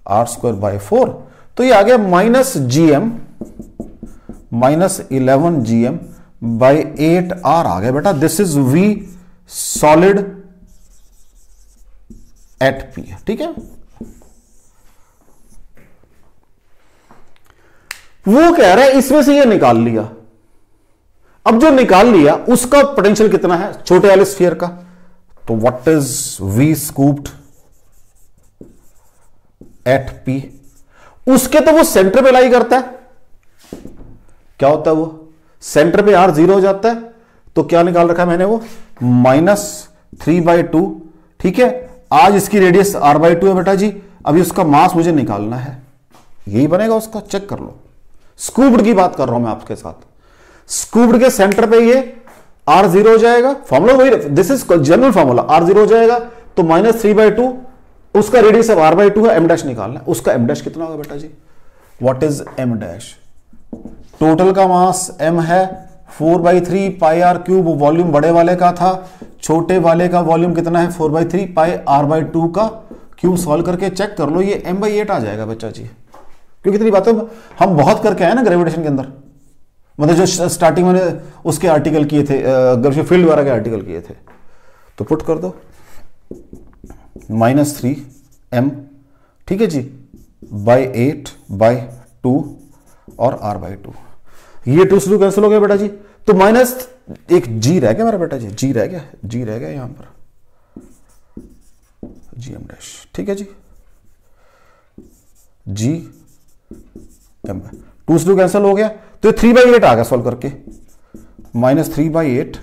R square by four तो ये आ गया minus G M minus eleven G M by eight R आ गया बेटा। This is V solid at P ठीक है? वो कह रहा है, इसमें से ये निकाल लिया। अब जो निकाल लिया, उसका पोटेंशियल कितना है? छोटे वाले स्फीयर का। तो what is V scooped at P उसके तो वो सेंटर पे लाई करता है। क्या होता है वो? सेंटर पे आर ज़ीरो हो जाता है। तो क्या निकाल रखा है मैंने वो? माइनस थ्री बाई टू ठीक है? आज इसकी रेडियस आर बाई टू है बेटा जी। अभी उसका मास मुझे निकालना है। यही बनेगा उसका। चेक कर लो। स्कूब्ड की बात कर रहा हूँ मैं आपके साथ। स्कूब्ड के सेंटर पे ये आर ज़ीरो हो जाएगा फॉर्मूला वही this is general formula R zero हो जाएगा तो माइनस थ्री बाई टू उसका रेडियस आर बाई टू है एम डैश निकालना उसका एम डैश कितना होगा बेटा जी? What is M dash total का मास एम है four by three pi R cube volume बड़े वाले का था, छोटे वाले का वॉल्यूम कितना है? Four by three pi R by two का क्यूब सॉल्व करके चेक कर लो, ये एम बाई एट आ जाएगा बच्चा जी। क्योंकि इतनी बातें हम बहुत करके आए ना ग्रेविटेशन के अंदर। मतलब जो स्टार्टिंग में उसके आर्टिकल किए थे फ़ील्ड वगैरह के आर्टिकल किए थे। तो पुट कर दो। माइनस थ्री एम ठीक है जी? बाई एट बाय टू और आर बाय टू ये टू टू कैंसिल हो गया बेटा जी। तो माइनस एक जी रह गया मेरा बेटा जी। जी रह गया जी रह गया यहाँ पर। जी एम डैश ठीक है जी? जी टू से टू कैंसिल हो गया। तो ये थ्री बाई एट आ गया सॉल्व करके। Minus three by eight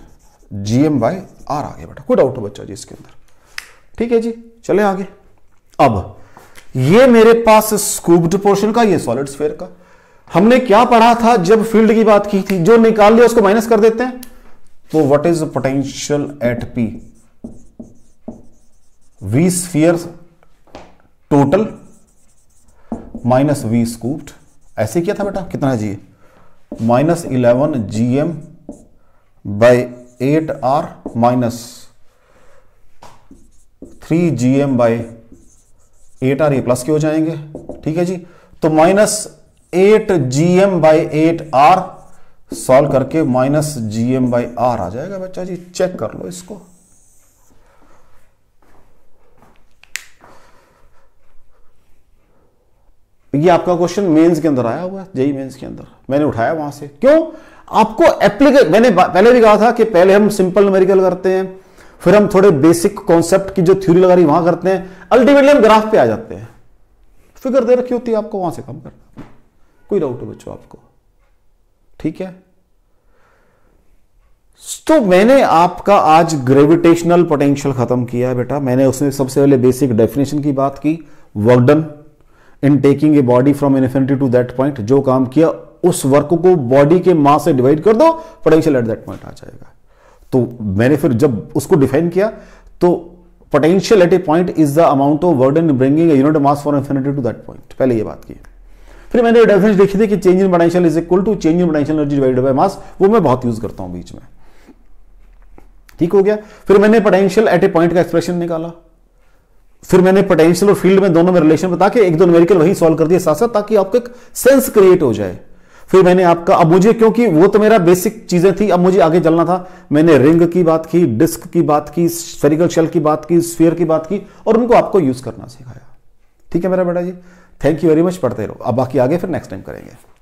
G M by R आ गया बेटा। कोई डाउट हो बच्चा जी इसके अंदर। ठीक है जी, चले आगे। अब, ये मेरे पास स्कूब्ड पोर्शन का, ये सॉलिड स्फेयर का। हमने क्या पढ़ा था जब फ़ील्ड की बात की थी? जो निकाल लिया उसको माइनस कर देते हैं। तो what is potential at P V sphere total minus V scooped. ऐसे किया था बेटा? कितना जी? Minus eleven G M by eight R minus three G M by eight R, ये प्लस के हो जाएँगे? ठीक है जी? तो minus eight G M by eight R solve करके minus G M by R आ जाएगा बच्चा जी। चेक कर लो इसको। ये आपका क्वेश्चन मेंस के अंदर आया हुआ है, जेई मेंस के अंदर। मैंने उठाया वहाँ से। क्यों? आपको एप्लीकेट मैंने पहले भी कहा था कि पहले हम सिंपल न्यूमेरिकल करते हैं, फिर हम थोड़े बेसिक कॉन्सेप्ट की जो थ्योरी लगा रही वहाँ करते हैं अल्टीमेटली हम ग्राफ पे आ जाते हैं। फिगर दे रखी होती है आपको, वहाँ से कम करना। कोई डाउट हो बच्चों आपको। ठीक है? तो मैंने आपका आज ग्रेविटेशनल पोटेंशियल खत्म किया है बेटा। मैंने उसमें सबसे पहले बेसिक डेफिनेशन की बात की work done in taking a body from infinity to that point जो काम किया, उस वर्क को बॉडी के मास से डिवाइड कर दो पोटेंशियल एट दैट पॉइंट आ जाएगा। तो मैंने फिर जब उसको डिफाइन किया तो potential at a point is the amount of work done bringing unit mass for infinity to that point पहले ये बात की। फिर मैंने डेफिनेशन देखी थी कि change in potential is equal to change in potential energy divided by mass वो मैं बहुत यूज़ करता हूँ बीच में। ठीक हो गया? फिर मैंने पोटेंशियल एट ए पॉइंट का एक्सप्रेशन निकाला। फिर मैंने पोटेंशियल और फ़ील्ड में दोनों में रिलेशन बता के एक दो न्यूमेरिकल वही सॉल्व कर दिया साथ साथ ताकि आपको एक सेंस क्रिएट हो जाए। फिर मैंने आपका, अब मुझे क्योंकि वो तो मेरा बेसिक चीज़ें थी, अब मुझे आगे चलना था। मैंने रिंग की बात की डिस्क की बात की स्फेरिकल शेल की बात की स्फीयर की बात की और उनको आपको यूज़ करना सिखाया। ठीक है मेरा बेटा जी? थैंक यू वेरी मच पढ़ते रहो। अब बाकी आगे फिर नेक्स्ट टाइम करेंगे।